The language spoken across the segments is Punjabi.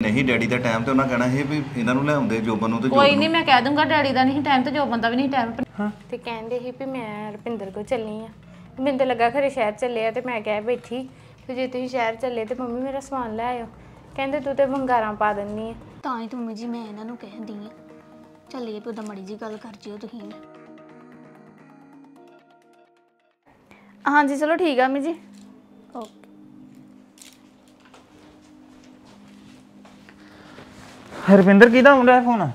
ਨਹੀਂ ਡੈਡੀ ਦਾ ਟਾਈਮ ਤੇ ਉਹਨਾਂ ਕਹਿਣਾ ਸੀ ਵੀ ਇਹਨਾਂ ਨੂੰ ਲੈ ਆਉਂਦੇ ਜੋਬਨ ਨੂੰ ਤੇ ਕੋਈ ਨਹੀਂ ਮੈਂ ਕਹਿ ਦੂੰਗਾ ਡੈਡੀ ਦਾ ਨਹੀਂ ਟਾਈਮ ਤੇ ਜੋ ਬੰਦਾ ਵੀ ਨਹੀਂ ਟਾਈਮ ਤੇ। ਕਹਿੰਦੇ ਸੀ ਵੀ ਮੈਂ ਰੁਪਿੰਦਰ ਕੋਲ ਚੱਲੀ ਆ। ਮੈਨੂੰ ਤਾਂ ਲੱਗਾ ਖਰੇ ਸ਼ਹਿਰ ਚੱਲੇ ਆ ਤੇ ਮੈਂ ਕਹਿ ਬੈਠੀ। ਤੇ ਜੇ ਤੁਸੀਂ ਸ਼ਹਿਰ ਚੱਲੇ ਤੇ ਮੰਮੀ ਮੇਰਾ ਸਮਾਨ ਲੈ ਆਇਓ। ਕਹਿੰਦੇ ਤੂੰ ਤੇ ਬੰਗਾਰਾਂ ਪਾ ਦਿੰਨੀ ਆ। ਤਾਂ ਹੀ ਤਾਂ ਮੰਮੀ ਜੀ ਮੈਂ ਇਹਨਾਂ ਨੂੰ ਕਹਿੰਦੀ ਆ। ਚੱਲੀਏ ਵੀ ਉਹਦਾ ਮੜੀ ਜੀ ਗੱਲ ਕਰ ਜਿਓ ਤੁਸੀਂ। ਹਾਂਜੀ ਚਲੋ ਠੀਕ ਆ ਮੰਮੀ ਜੀ। ਹਰਵਿੰਦਰ ਕਿਹਦਾ ਆਉਂਦਾ ਫੋਨ?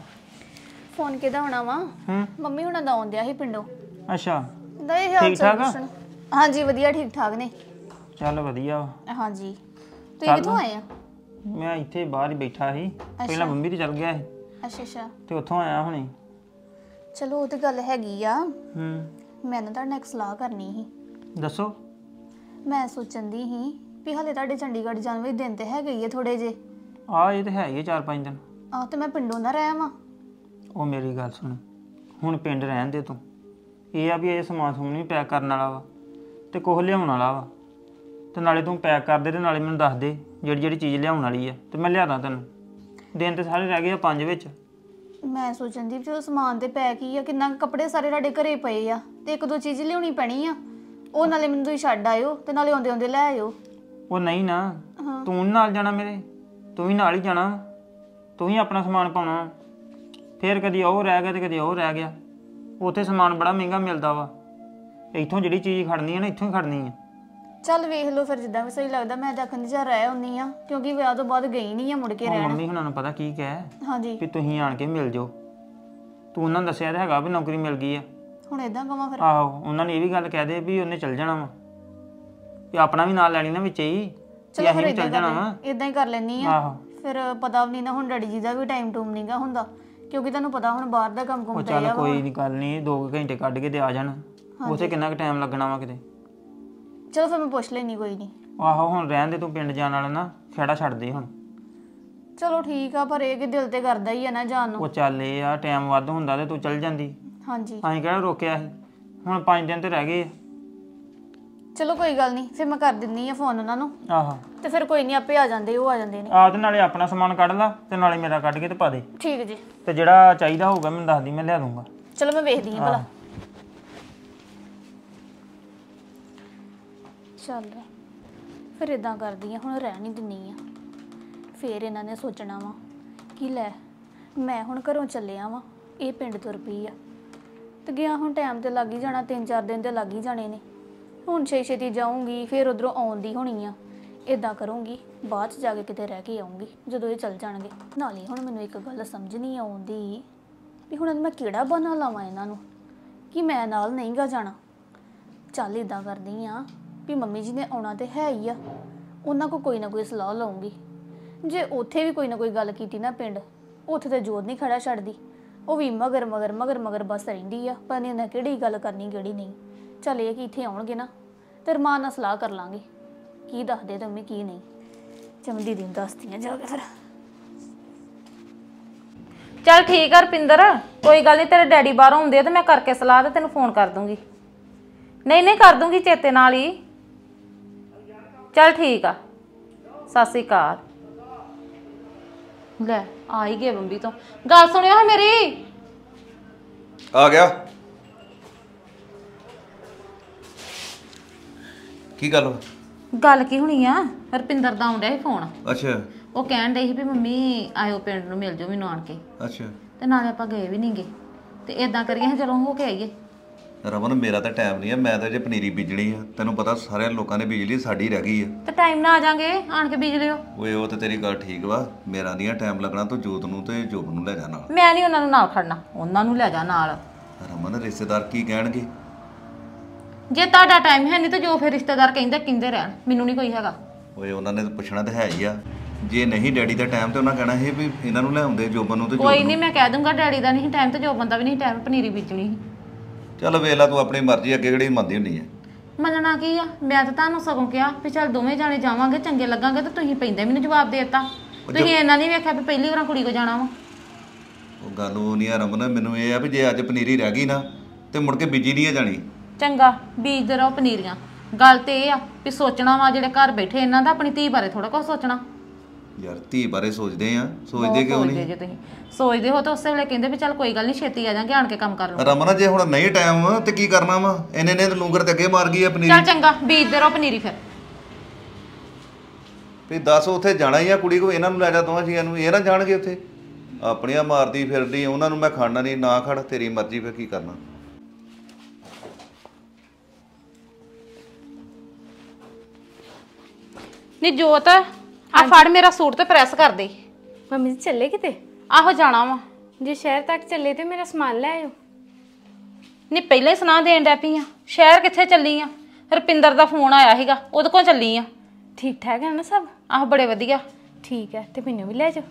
ਫੋਨ ਕਿਹਦਾ ਹੋਣਾ ਵਾ? ਹੂੰ। ਮੰਮੀ ਹੁਣਾਂ ਦਾ ਆਉਂਦਿਆ ਸੀ ਪਿੰਡੋਂ। ਅੱਛਾ। ਦਾ ਇਹ ਹਾਲ ਠੀਕ ਠਾਕ ਆ? ਹਾਂਜੀ ਵਧੀਆ ਠੀਕ ਠਾਕ ਨੇ। ਚੱਲ ਵਧੀਆ ਵਾ। ਹਾਂਜੀ। ਤੁਸੀਂ ਕਿੱਥੋਂ ਆਏ ਆ? ਮੈਂ ਇੱਥੇ ਬਾਹਰ ਹੀ ਬੈਠਾ ਸੀ। ਪਹਿਲਾਂ ਮੰਮੀ ਤੇ ਚੱਲ ਗਿਆ ਸੀ। ਅੱਛਾ ਅੱਛਾ। ਤੇ ਉੱਥੋਂ ਆਇਆ ਹੁਣੇ। ਚਲੋ ਉਹ ਤੇ ਗੱਲ ਹੈਗੀ ਆ। ਹੂੰ। ਮੈਂ ਨਾ ਤੁਹਾਡੇ ਨਾਲ ਇੱਕ ਸਲਾਹ ਕਰਨੀ ਸੀ। ਦੱਸੋ। ਮੈਂ ਸੋਚਣ ਦੀ ਸੀ ਵੀ ਹਲੇ ਤੁਹਾਡੇ ਚੰਡੀਗੜ੍ਹ ਜਾਣ ਵਿੱਚ ਦਿਨ ਤੇ ਹੈਗੇ ਹੀ ਆ ਥੋੜੇ ਜੇ ਆ ਇਹ ਤੇ ਹੈ ਹੀ ਆ ਚਾਰ ਪੰਜ ਦਿਨ। ਆਹ ਤੇ ਮੈਂ ਪਿੰਡੋਂ ਨਾ ਰਹਿ ਆਵਾਂ। ਉਹ ਮੇਰੀ ਗੱਲ ਸੁਣ। ਹੁਣ ਪਿੰਡ ਰਹਿਣ ਦੇ ਤੂੰ। ਇਹ ਆ ਵੀ ਇਹ ਸਮਾਨ ਸਮੂਨ ਵੀ ਪੈਕ ਕਰਨ ਵਾਲਾ ਵਾ ਤੇ ਕੁਝ ਲਿਆਉਣ ਵਾਲਾ ਵਾ। ਤੇ ਨਾਲੇ ਤੂੰ ਪੈਕ ਕਰ ਦੇ ਤੇ ਨਾਲੇ ਮੈਨੂੰ ਦੱਸ ਦੇ ਜਿਹੜੀ ਜਿਹੜੀ ਚੀਜ਼ ਲਿਆਉਣ ਵਾਲੀ ਆ ਤੇ ਮੈਂ ਲਿਆਦਾ ਤੈਨੂੰ। ਦਿਨ ਤੇ ਸਾਰੇ ਰਹਿ ਗਏ ਆ ਪੰਜ ਵਿੱਚ। ਮੈਂ ਸੋਚਣ ਦੀ ਵੀ ਚਲੋ ਸਮਾਨ ਤੇ ਪੈਕ ਹੀ ਆ ਕਿੰਨਾ ਕੁ ਕੱਪੜੇ ਸਾਰੇ ਤੁਹਾਡੇ ਘਰੇ ਪਏ ਆ ਤੇ ਇੱਕ ਦੋ ਚੀਜ਼ ਲਿਆਉਣੀ ਪੈਣੀ ਆ। ਉਹ ਨਾਲੇ ਮੈਨੂੰ ਤੁਸੀਂ ਛੱਡ ਆਇਓ ਤੇ ਨਾਲੇ ਆਉਂਦੇ ਆਉਂਦੇ ਲੈ ਆਇਓ। ਉਹ ਨਹੀਂ ਨਾ। ਤੂੰ ਨਾਲ ਜਾਣਾ ਮੇਰੇ। ਤੂੰ ਵੀ ਨਾਲ ਹੀ ਜਾਣਾ। ਤੂੰ ਹੀ ਆਪਣਾ ਸਮਾਨ ਪਾਉਣਾ। ਫੇਰ ਕਦੀ ਉਹ ਰਹਿ ਗਿਆ ਤੇ ਕਦੀ ਉਹ ਰਹਿ ਗਿਆ। ਉੱਥੇ ਸਮਾਨ ਬੜਾ ਮਹਿੰਗਾ ਮਿਲਦਾ ਵਾ। ਇੱਥੋਂ ਜਿਹੜੀ ਚੀਜ਼ ਖੜਨੀ ਹੈ ਨਾ ਇੱਥੋਂ ਹੀ ਖੜਨੀ ਹੈ ਚੱਲ ਵੇਖ ਲਓ ਫਿਰ ਜਿੱਦਾਂ ਵੀ ਸਹੀ ਲੱਗਦਾ। ਮੈਂ ਤਾਂ ਅਖੰਡ ਜਾ ਰਹਿ ਹੁੰਨੀ ਆ ਕਿਉਂਕਿ ਵਿਆਹ ਤੋਂ ਬਾਅਦ ਗਈ ਨਹੀਂ ਆ ਮੁੜ ਕੇ ਉਹ ਰਹਿਣ। ਮੰਮੀ ਹੁਣਾਂ ਨੂੰ ਪਤਾ ਕੀ ਕਹਿ ਹਾਂਜੀ। ਵੀ ਤੁਸੀਂ ਆਣ ਕੇ ਮਿਲ ਜਾਓ। ਤੂੰ ਉਹਨਾਂ ਨੂੰ ਦੱਸਿਆ ਤਾਂ ਹੈਗਾ ਵੀ ਨੌਕਰੀ ਮਿਲ ਗਈ ਆ। ਹੁਣ ਇਦਾਂ ਕਵਾਂ ਫਿਰ? ਆਹੋ ਉਹਨਾਂ ਨੇ ਇਹ ਵੀ ਗੱਲ ਕਹਿ ਦੇ ਵੀ ਉਹਨੇ ਚੱਲ ਜਾਣਾ ਵਾ। ਵੀ ਆਪਣਾ ਵੀ ਨਾਲ ਲੈਣੀ ਨਾ ਵਿੱਚ ਹੀ ਵੀ ਚਲੋ ਅਸੀਂ ਫਿਰ ਵੀ ਇਦਾਂ ਚੱਲ ਜਾਣਾ ਵਾ। ਇਦਾਂ ਹੀ ਕਰ ਲੈਣੀ ਆ। ਆਹੋ। ਫਿਰ ਪਤਾ ਵੀ ਨਹੀਂ ਨਾ ਹੁਣ ਡੈਡੀ ਜੀ ਦਾ ਵੀ ਟਾਈਮ ਟੂਮ ਨਹੀਂਗਾ ਹੁੰਦਾ। ਕਿਉਂਕਿ ਤੁਹਾਨੂੰ ਪਤਾ ਹੁਣ ਬਾਹਰ ਦਾ ਕੰਮ ਉਹ ਕੁੰਮ ਚੱਲ ਤੇ ਆ ਕੋਈ ਨਹੀਂ ਗੱਲ ਨਹੀਂ 2 ਘੰਟੇ ਕੱਢ ਕੇ ਤੇ ਆ ਜਾਣ। ਉਥੇ ਕਿੰਨਾ ਕੁ ਟਾਈਮ ਲੱਗਣਾ ਵਾ ਕਿਤੇ? ਚਲੋ ਫਿਰ ਮੈਂ ਪੁੱਛ ਲੈਣੀ ਕੋਈ ਨਹੀਂ। ਆਹੋ ਹੁਣ ਰਹਿਣ ਦੇ ਤੂੰ ਪਿੰਡ ਜਾਣ ਵਾਲਾ ਨਾ ਖੇੜਾ ਛੱਡ ਦੇ ਹੁਣ। ਚਲੋ ਠੀਕ ਆ ਪਰ ਇਹ ਕਿ ਦਿਲ ਤੇ ਕਰਦਾ ਹੀ ਆ ਨਾ ਜਾਣ ਨੂੰ। ਉਹ ਚੱਲ ਇਹ ਆ ਟਾਈਮ ਵੱਧ ਹੁੰਦਾ ਤੇ ਤੂੰ ਚੱਲ ਜਾਂਦੀ। ਹਾਂਜੀ। ਅਸੀਂ ਕਿਹੜਾ ਰੋਕਿਆ ਸੀ? ਹੁਣ 5 ਦਿਨ ਤੇ ਰਹਿ ਗਏ ਚਲੋ ਕੋਈ ਗੱਲ ਨਹੀਂ ਫਿਰ ਮੈਂ ਕਰ ਦਿੰਨੀ ਆ ਫੋਨ ਉਹਨਾਂ ਨੂੰ। ਆ। ਆਹੋ। ਤੇ ਫਿਰ ਕੋਈ ਨਹੀਂ ਆਪੇ ਆ ਜਾਂਦੇ ਉਹ ਆ ਜਾਂਦੇ ਨੇ। ਆ ਤੇ ਨਾਲੇ ਆਪਣਾ ਸਮਾਨ ਕੱਢ ਲਾ ਤੇ ਨਾਲੇ ਮੇਰਾ ਕੱਢ ਕੇ ਤੇ ਪਾ ਦੇ। ਠੀਕ ਜੀ। ਤੇ ਜਿਹੜਾ ਚਾਹੀਦਾ ਹੋਊਗਾ ਮੈਨੂੰ ਦੱਸ ਦੀ ਮੈਂ ਲਿਆ ਦੂੰਗਾ। ਚਲੋ ਮੈਂ ਵੇਖਦੀ ਹਾਂ ਭਲਾ। ਚੱਲ। ਫਿਰ ਇਦਾਂ ਕਰਦੀ ਆ ਹੁਣ ਰਹਿ ਨਹੀਂ ਦਿੰਨੀ ਆ। ਫਿਰ ਇਹਨਾਂ ਨੇ ਸੋਚਣਾ ਵਾ ਕਿ ਲੈ ਮੈਂ ਹੁਣ ਘਰੋਂ ਚੱਲਿਆ ਵਾਂ ਇਹ ਪਿੰਡ ਤੁਰ ਪਈ ਆ। ਤੇ ਗਿਆ ਹੁਣ ਟਾਈਮ ਤੇ ਲੱਗ ਹੀ ਜਾਣਾ ਤਿੰਨ ਚਾਰ ਦਿਨ ਤੇ ਲੱਗ ਹੀ ਜਾਣੇ ਨੇ। ਹੁਣ ਛੇ ਛੇਤੀ ਜਾਊਂਗੀ, ਫਿਰ ਉਧਰੋਂ ਆਉਂਦੀ ਹੋਣੀ ਆ। ਇਦਾਂ ਕਰੂੰਗੀ, ਬਾਅਦ ਚ ਜਾ ਕੇ ਕਿਤੇ ਰਹਿ ਕੇ ਆਉਂਗੀ ਜਦੋਂ ਇਹ ਚੱਲ ਜਾਣਗੇ। ਨਾਲੇ ਹੁਣ ਮੈਨੂੰ ਇੱਕ ਗੱਲ ਸਮਝ ਨਹੀਂ ਆਉਂਦੀ ਵੀ ਹੁਣ ਮੈਂ ਕਿਹੜਾ ਬਹਾਨਾ ਲਾਵਾਂ ਇਹਨਾਂ ਨੂੰ, ਕਿ ਮੈਂ ਨਾਲ ਨਹੀਂ ਗਾ ਜਾਣਾ। ਚੱਲ ਇਦਾਂ ਕਰਦੀ ਆ ਵੀ ਮੰਮੀ ਜੀ ਨੇ ਆਉਣਾ ਤੇ ਹੈ ਹੀ ਆ, ਉਹਨਾਂ ਕੋ ਕੋਈ ਨਾ ਕੋਈ ਸਲਾਹ ਲਵਾਂਗੀ ਜੇ ਉੱਥੇ ਵੀ ਕੋਈ ਨਾ ਕੋਈ ਗੱਲ ਕੀਤੀ ਨਾ ਪਿੰਡ, ਉੱਥੇ ਤੇ ਜੋਰ ਨਹੀਂ ਖੜਾ ਛੱਡਦੀ। ਉਹ ਵੀ ਮਗਰ ਮਗਰ ਮਗਰ ਮਗਰ ਬਸ ਰਹਿੰਦੀ ਆ ਪਰ ਨਹੀਂ ਉਹਨਾਂ ਕਿਹੜੀ ਗੱਲ ਕਰਨੀ, ਕਿਹੜੀ ਨਹੀਂ। ਚੱਲ ਇਹ ਕਿ ਇੱਥੇ ਆਉਣਗੇ ਨਾ? ਤੇ ਰਮਾਨ ਨਾਲ ਸਲਾਹ ਕਰ ਲਾਂਗੇ। ਕੀ ਦੱਸਦੇ ਤੇ ਮੰਮੀ ਕੀ ਨਹੀਂ? ਚਮਦੀ ਦੀ ਦੱਸਦੀਆਂ ਜਾ ਕੇ ਫਿਰ ਚੱਲ ਠੀਕ ਆ ਰਪਿੰਦਰ ਕੋਈ ਗੱਲ ਨਹੀਂ ਤੇਰੇ ਡੈਡੀ ਬਾਹਰੋਂ ਆਉਂਦੇ ਆ ਤੇ ਮੈਂ ਕਰਕੇ ਸਲਾਹ ਤੇ ਤੈਨੂੰ ਫੋਨ ਕਰ ਦੂੰਗੀ। ਨਹੀਂ ਨਹੀਂ ਕਰ ਦੂੰਗੀ ਚੇਤੇ ਨਾਲ ਹੀ। ਚੱਲ ਠੀਕ ਆ। ਸਤਿ ਸ੍ਰੀ ਅਕਾਲ। ਲੈ ਆ ਹੀ ਗਏ ਬੰਬੀ ਤੋਂ। ਗੱਲ ਸੁਣਿਓ ਹੈ ਮੇਰੀ। ਆ ਗਿਆ। ਕੀ ਗੱਲ? ਵਾ? ਗੱਲ ਕੀ ਹੋਣੀ ਆ? ਰਪਿੰਦਰ ਦਾ ਆਉਂਦਾ ਸੀ ਫੋਨ। ਅੱਛਾ। ਉਹ ਕਹਿਣ ਡਈ ਸੀ ਵੀ ਮੰਮੀ ਆਇਓ ਪਿੰਡ ਨੂੰ ਮਿਲ ਜਾਓ ਮੈਨੂੰ ਆਣ ਕੇ। ਅੱਛਾ। ਤੇ ਨਾਲੇ ਆਪਾਂ ਗਏ ਵੀ ਨਹੀਂਗੇ ਤੇ ਇਦਾਂ ਕਰੀਏ ਹਾਂ ਚਲੋ ਹੋ ਕੇ ਆਈਏ। ਰਮਨ ਮੇਰਾ ਤਾਂ ਟਾਈਮ ਨਹੀਂ ਆ ਮੈਂ ਤਾਂ ਜੇ ਪਨੀਰੀ ਬੀਜਣੀ ਆ। ਤੈਨੂੰ ਪਤਾ ਸਾਰਿਆਂ ਲੋਕਾਂ ਨੇ ਬੀਜ ਲਈ ਸਾਡੀ ਰਹਿ ਗਈ ਆ। ਤੇ ਟਾਈਮ ਨਾਲ ਆ ਜਾਾਂਗੇ ਆਣ ਕੇ ਬੀਜ ਲਿਓ। ਓਏ ਉਹ ਤੇ ਤੇਰੀ ਗੱਲ ਠੀਕ ਵਾ। ਮੇਰਾ ਨਹੀਂ ਆ ਟਾਈਮ ਲੱਗਣਾ ਤੂੰ ਜੋਤ ਨੂੰ ਤੇ ਜੋਬ ਨੂੰ ਲੈ ਜਾ ਨਾਲ। ਮੈਂ ਨਹੀਂ ਉਹਨਾਂ ਨੂੰ ਨਾਲ ਖੜਨਾ ਉਹਨਾਂ ਨੂੰ ਲੈ ਜਾ ਨਾਲ। ਰਮਨ ਰਿਸ਼ਤੇਦਾਰ ਕੀ ਕਹਿਣਗੇ? ਜੇ ਤੁਹਾਡਾ ਟਾਈਮ ਹੈ ਨਹੀਂ ਤਾਂ ਜੋ ਫਿਰ ਰਿਸ਼ਤੇਦਾਰ ਕਹਿੰਦੇ ਕਹਿੰਦੇ ਰਹਿਣ ਮੈਨੂੰ ਨਹੀਂ ਕੋਈ ਹੈਗਾ। ਓਏ ਉਹਨਾਂ ਨੇ ਤਾਂ ਪੁੱਛਣਾ ਤਾਂ ਹੈ ਹੀ ਆ। ਜੇ ਨਹੀਂ ਡੈਡੀ ਦਾ ਟਾਈਮ ਤੇ ਉਹਨਾਂ ਕਹਿਣਾ ਸੀ ਵੀ ਇਹਨਾਂ ਨੂੰ ਲੈ ਆਉਂਦੇ ਜੋਬਨ ਨੂੰ ਤੇ ਜੋਬ ਕੋਈ ਨਹੀਂ ਮੈਂ ਕਹਿ ਦੂੰਗਾ ਡੈਡੀ ਦਾ ਨਹੀਂ ਟਾਈਮ ਤੇ ਜੋ ਬੰਦਾ ਵੀ ਨਹੀਂ ਟਾਈਮ ਪਨੀਰੀ ਬੀਜਣੀ ਸੀ। ਚੱਲ ਵੇਖ ਲੈ ਤੂੰ ਆਪਣੀ ਮਰਜ਼ੀ ਅੱਗੇ ਕਿਹੜੀ ਮੰਨਦੀ ਹੁੰਦੀ ਆ। ਮੰਨਣਾ ਕੀ ਆ? ਮੈਂ ਤਾਂ ਤੁਹਾਨੂੰ ਸਗੋਂ ਕਿਹਾ ਵੀ ਚੱਲ ਦੋਵੇਂ ਜਾਣੇ ਜਾਵਾਂਗੇ ਚੰਗੇ ਲੱਗਾਂਗੇ ਤੇ ਤੁਸੀਂ ਪੈਂਦੇ ਮੈਨੂੰ ਜਵਾਬ ਦੇ ਦਿੱਤਾ। ਤੁਸੀਂ ਇਹਨਾਂ ਨਹੀਂ ਵੇਖਿਆ ਵੀ ਪਹਿਲੀ ਵਾਰ ਕੁੜੀ ਕੋ ਜਾਣਾ ਵਾ। ਉਹ ਗੱਲ ਉਹ ਨਹੀਂ ਆ ਰਮਨ ਮੈਨੂੰ ਇਹ ਆ ਵੀ ਜੇ ਅੱਜ ਪਨੀਰੀ ਰਹਿ ਗਈ ਨਾ ਤੇ ਮੁੜ ਕੇ ਬੀਜੀ ਨਹੀਂ ਆ ਜਾਣੀ। ਚੰਗਾ ਬੀਜਦੇ ਰਹੋ ਪਨੀਰੀਆਂ। ਗੱਲ ਤੇ ਇਹ ਆ ਵੀ ਸੋਚਣਾ ਵਾ ਜਿਹੜੇ ਘਰ ਬੈਠੇ ਇਹਨਾਂ ਦਾ ਆਪਣੀ ਧੀ ਬਾਰੇ ਥੋੜਾ ਕੁਝ ਸੋਚਣਾ। ਯਾਰ ਧੀ ਬਾਰੇ ਸੋਚਦੇ ਆ। ਸੋਚਦੇ ਕਿਉਂ ਨਹੀਂ? ਜੇ ਤੁਸੀਂ। ਸੋਚਦੇ ਹੋ ਤਾਂ ਉਸੇ ਵੇਲੇ ਕਹਿੰਦੇ ਵੀ ਚੱਲ ਕੋਈ ਗੱਲ ਨਹੀਂ ਛੇਤੀ ਆ ਜਾਾਂਗੇ ਆਣ ਕੇ ਕੰਮ ਕਰ ਲਓ ਰਮਨ ਜੇ ਹੁਣ ਨਹੀਂ ਟਾਈਮ ਤੇ ਕੀ ਕਰਨਾ ਵਾ? ਇਹਨੇ ਨੇ ਲੂੰਗਰ ਤੇ ਅੱਗੇ ਮਾਰ ਗਈ ਆ ਪਨੀਰੀ। ਚੱਲ ਚੰਗਾ ਬੀਜਦੇ ਰਹੋ ਪਨੀਰੀ ਫਿਰ। ਵੀ ਦੱਸ ਉੱਥੇ ਜਾਣਾ ਹੀ ਆ ਕੁੜੀ ਕੋ ਇਹਨਾਂ ਨੂੰ ਲੈ ਜਾ ਦੋਵਾਂ ਜੀਆਂ ਨੂੰ। ਇਹ ਨਾ ਜਾਣਗੇ ਉੱਥੇ। ਆਪਣੀਆਂ ਮਾਰਦੀ ਫਿਰਦੀ ਉਹਨਾਂ ਨੂੰ ਮੈਂ ਖਾਣਾ ਨਹੀਂ ਨਾ ਖੜ ਤੇਰੀ ਮਰਜ਼ੀ ਫਿਰ ਕੀ ਕਰਨਾ? ਨੀ ਜੋਤ ਆ ਫੜ ਮੇਰਾ ਸੂਟ ਤੇ ਪ੍ਰੈਸ ਕਰ ਦੇ। ਮੰਮੀ ਜੀ ਚੱਲੇ ਕਿਤੇ? ਆਹੋ ਜਾਣਾ ਵਾ। ਜੇ ਸ਼ਹਿਰ ਤੱਕ ਚੱਲੇ ਤੇ ਮੇਰਾ ਸਮਾਨ ਲੈ ਆਇਓ। ਨੀ ਪਹਿਲਾਂ ਹੀ ਸੁਣਾ ਦੇਣ ਡੈ ਪਈ ਆ। ਸ਼ਹਿਰ ਕਿੱਥੇ ਚੱਲੀ ਆ? ਰਪਿੰਦਰ ਦਾ ਫੋਨ ਆਇਆ ਸੀਗਾ ਉਹਦੇ ਕੋਲ ਚੱਲੀ ਆ। ਠੀਕ ਠਾਕ ਹੈ ਨਾ ਸਭ? ਆਹੋ ਬੜੇ ਵਧੀਆ। ਠੀਕ ਹੈ ਤੇ ਮੈਨੂੰ ਵੀ ਲੈ ਜਾਓ।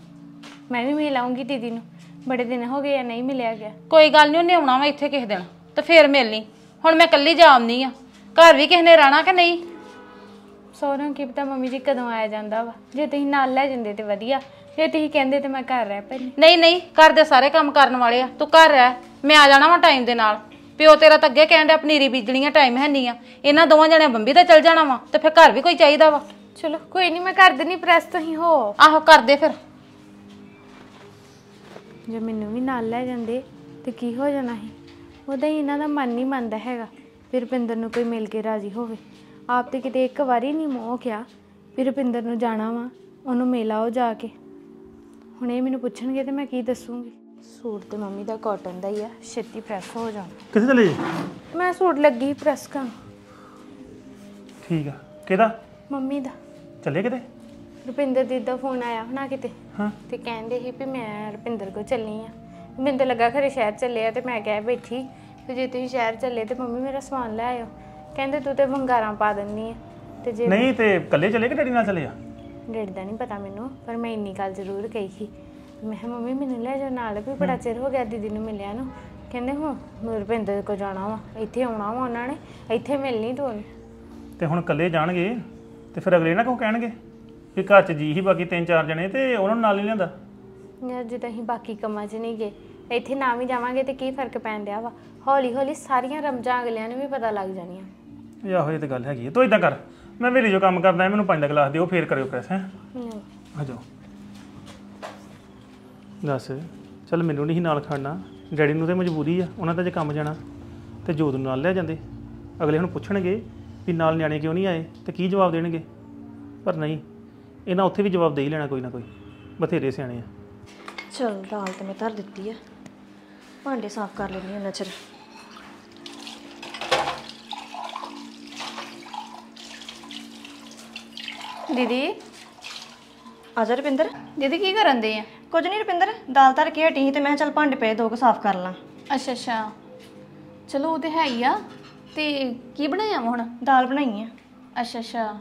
ਮੈਂ ਵੀ ਮਿਲ ਆਉਂਗੀ ਦੀਦੀ ਨੂੰ। ਬੜੇ ਦਿਨ ਹੋ ਗਏ ਆ ਨਹੀਂ ਮਿਲਿਆ ਗਿਆ। ਕੋਈ ਗੱਲ ਨਹੀਂ ਉਹਨੇ ਆਉਣਾ ਵਾ ਇੱਥੇ ਕਿਸੇ ਦਿਨ ਤੇ ਫੇਰ ਮਿਲਣੀ। ਹੁਣ ਮੈਂ ਇਕੱਲੀ ਜਾ ਆਉਣੀ ਆ। ਘਰ ਵੀ ਕਿਸੇ ਨੇ ਰਹਿਣਾ ਕਿ ਨਹੀਂ? ਸੋਹਰਾਂ ਕੀ ਪਤਾ ਮੰਮੀ ਜੀ ਕਦੋਂ ਆਇਆ ਜਾਂਦਾ ਵਾ। ਜੇ ਤੁਸੀਂ ਨਾਲ ਲੈ ਜਾਂਦੇ ਤੇ ਵਧੀਆ। ਜੇ ਤੁਸੀਂ ਕਹਿੰਦੇ ਤੇ ਮੈਂ ਘਰ ਰਹਿ ਪੈਣੀ ਨਹੀਂ ਨਹੀਂ ਘਰ ਦੇ ਸਾਰੇ ਕੰਮ ਕਰਨ ਵਾਲੇ ਆ। ਤੂੰ ਘਰ ਰਹਿ। ਮੈਂ ਆ ਜਾਣਾ ਵਾ ਟਾਈਮ ਦੇ ਨਾਲ। ਪਿਓ ਤੇਰਾ ਤਾਂ ਅੱਗੇ ਕਹਿਣ ਡਿਆ ਪਨੀਰੀ ਬੀਜਣੀ ਆ ਟਾਈਮ ਹੈ ਨਹੀਂ ਆ। ਇਹਨਾਂ ਦੋਵਾਂ ਜਣਿਆਂ ਬੰਬੀ ਤੇ ਚੱਲ ਜਾਣਾ ਵਾ ਤੇ ਫਿਰ ਘਰ ਵੀ ਕੋਈ ਚਾਹੀਦਾ ਵਾ। ਚਲੋ ਕੋਈ ਨਹੀਂ ਮੈਂ ਕਰ ਦਿੰਨੀ ਪ੍ਰੈਸ ਤੁਸੀਂ ਹੋ। ਆਹੋ ਕਰ ਦੇ ਫਿਰ। ਜੇ ਮੈਨੂੰ ਵੀ ਨਾਲ ਲੈ ਜਾਂਦੇ ਤੇ ਕੀ ਹੋ ਜਾਣਾ ਸੀ? ਉਹਦਾ ਹੀ ਇਹਨਾਂ ਦਾ ਮਨ ਨਹੀਂ ਮੰਨਦਾ ਹੈਗਾ। ਵੀ ਰੁਪਿੰਦਰ ਨੂੰ ਕੋਈ ਮਿਲ ਕੇ ਰਾਜੀ ਹੋਵੇ। ਆਪ ਤੇ ਕਿਤੇ ਇੱਕ ਵਾਰੀ ਨਹੀਂ ਮੋਹ ਕਿਹਾ ਵੀ ਰੁਪਿੰਦਰ ਨੂੰ ਜਾਣਾ ਵਾ ਉਹਨੂੰ ਮਿਲ ਆਓ ਜਾ ਕੇ। ਹੁਣ ਇਹ ਮੈਨੂੰ ਪੁੱਛਣਗੇ ਤੇ ਮੈਂ ਕੀ ਦੱਸੂਗੀ? ਸੂਟ ਤੇ ਮੰਮੀ ਦਾ ਕਾਟਨ ਦਾ ਹੀ ਆ ਛੇਤੀ ਪ੍ਰੈਸ ਹੋ ਜਾਣਾ ਕਿੱਥੇ ਚਲੇ ਜੀ ਮੈਂ ਸੂਟ ਲੱਗੀ ਪ੍ਰੈਸ ਕਰਨ। ਠੀਕ ਆ। ਕਿਹਦਾ? ਮੰਮੀ ਦਾ। ਚੱਲੇ ਕਿਤੇ? ਰੁਪਿੰਦਰ ਦੀ ਦਾ ਫੋਨ ਆਇਆ ਹੋਣਾ ਕਿਤੇ। ਹਾਂ। ਤੇ ਕਹਿੰਦੇ ਸੀ ਵੀ ਮੈਂ ਰੁਪਿੰਦਰ ਕੋ ਚੱਲੀ ਆ। ਮੈਨੂੰ ਤਾਂ ਲੱਗਾ ਖਰੇ ਸ਼ਹਿਰ ਚੱਲੇ ਆ ਤੇ ਮੈਂ ਕਹਿ ਬੈਠੀ ਤੇ ਜੇ ਤੁਸੀਂ ਸ਼ਹਿਰ ਚੱਲੇ ਤੇ ਮੰਮੀ ਮੇਰਾ ਸਮਾਨ ਲੈ ਆਇਓ। ਕਹਿੰਦੇ ਤੂੰ ਤੇ ਵੰਗਾਰਾਂ ਪਾ ਦਿੰਨੀ ਆ ਤੇ ਜੇ ਨਹੀਂ ਤੇ ਇਕੱਲੇ ਚੱਲੇ ਕਿ ਡੈਡੀ ਨਾਲ ਚੱਲੇ ਆ? ਡੇਢ ਦਾ ਨਹੀਂ ਪਤਾ ਮੈਨੂੰ ਪਰ ਮੈਂ ਇੰਨੀ ਗੱਲ ਜ਼ਰੂਰ ਕਹੀ ਸੀ। ਮੈਂ ਕਿਹਾ ਮੰਮੀ ਮੈਨੂੰ ਲੈ ਜਾਓ ਨਾਲ ਵੀ ਬੜਾ ਚਿਰ ਹੋ ਗਿਆ ਦੀਦੀ ਨੂੰ ਮਿਲਿਆ ਨੂੰ। ਕਹਿੰਦੇ ਹੁਣ ਰੁਪਿੰਦਰ ਕੋ ਜਾਣਾ ਵਾ ਇੱਥੇ ਆਉਣਾ ਵਾ ਉਹਨਾਂ ਨੇ ਇੱਥੇ ਮਿਲਣੀ ਤੂੰ ਉਹਨੂੰ। ਤੇ ਹੁਣ ਇਕੱਲੇ ਜਾਣਗੇ ਤੇ ਫਿਰ ਅਗਲੇ ਨਾ ਕੋ ਕਹਿਣਗੇ? ਵੀ ਘਰ 'ਚ ਜੀ ਹੀ ਬਾਕੀ ਤਿੰਨ ਚਾਰ ਜਣੇ ਤੇ ਉਹਨਾਂ ਨੂੰ ਨਾਲ ਹੀ ਲਿਆਂਦਾ? ਯਾਰ ਜੇ ਅਸੀਂ ਬਾਕੀ ਕੰਮਾਂ 'ਚ ਨਹੀਂ ਗਏ ਇੱਥੇ ਨਾ ਵੀ ਜਾਵਾਂਗੇ ਤੇ ਕੀ ਫ਼ਰਕ ਪੈਣ ਡਿਆ ਵਾ? ਹੌਲੀ ਹੌਲੀ ਸਾਰੀਆਂ ਰਮਜਾਂ ਅਗਲਿਆਂ ਨੂੰ ਵੀ ਪਤਾ ਲੱਗ ਜਾਣੀਆਂ। ਇਹ ਆਹੋ ਇਹ ਤੇ ਗੱਲ ਹੈਗੀ ਹੈ ਤੂੰ ਇਦਾਂ ਕਰ ਮੈਂ ਵੇਲੇ ਜੋ ਕੰਮ ਕਰਦਾ ਮੈਨੂੰ ਪੰਜ ਦਾ ਗਲਾਸ ਦਿਓ ਫੇਰ ਕਰਿਓ ਪ੍ਰੈਸ ਹੈ? ਆ ਜਾਓ। ਦੱਸ ਚੱਲ ਮੈਨੂੰ ਨਹੀਂ ਸੀ ਨਾਲ ਖੜਨਾ। ਡੈਡੀ ਨੂੰ ਤੇ ਮਜਬੂਰੀ ਆ ਉਹਨਾਂ ਦਾ ਜੇ ਕੰਮ ਜਾਣਾ ਤੇ ਜੋਤ ਨੂੰ ਨਾਲ ਲੈ ਜਾਂਦੇ। ਅਗਲੇ ਹੁਣ ਪੁੱਛਣਗੇ ਵੀ ਨਾਲ ਨਿਆਣੇ ਕਿਉਂ ਨਹੀਂ ਆਏ ਤੇ ਕੀ ਜਵਾਬ ਦੇਣਗੇ? ਪਰ ਨਹੀਂ ਇਹਨਾਂ ਉੱਥੇ ਵੀ ਜਵਾਬ ਦੇ ਹੀ ਲੈਣਾ ਕੋਈ ਨਾ ਕੋਈ। ਬਥੇਰੇ ਸਿਆਣੇ ਆ। ਚਲ ਦਾਲ ਤੇ ਮੈਂ ਧਰ ਦਿੱਤੀ ਆ। ਭਾਂਡੇ ਸਾਫ਼ ਕਰ ਲੈਣੀ ਉਹਨਾਂ ਚਿਰ। ਦੀਦੀ। ਆ ਜਾ ਰੁਪਿੰਦਰ। ਦੀਦੀ ਕੀ ਕਰਨ ਦੇ ਆ? ਕੁਝ ਨਹੀਂ ਰੁਪਿੰਦਰ ਦਾਲ ਧਰ ਕੇ ਹਟੀ ਸੀ ਤੇ ਮੈਂ ਚੱਲ ਭਾਂਡੇ ਪਏ ਦੋ ਕੁ ਸਾਫ਼ ਕਰ ਲਾਂ। ਅੱਛਾ ਅੱਛਾ। ਚਲੋ ਉਹ ਤੇ ਹੈ ਹੀ ਆ। ਤੇ ਕੀ ਬਣਾਇਆ ਵਾ ਹੁਣ? ਦਾਲ ਬਣਾਈ ਆ। ਅੱਛਾ ਅੱਛਾ।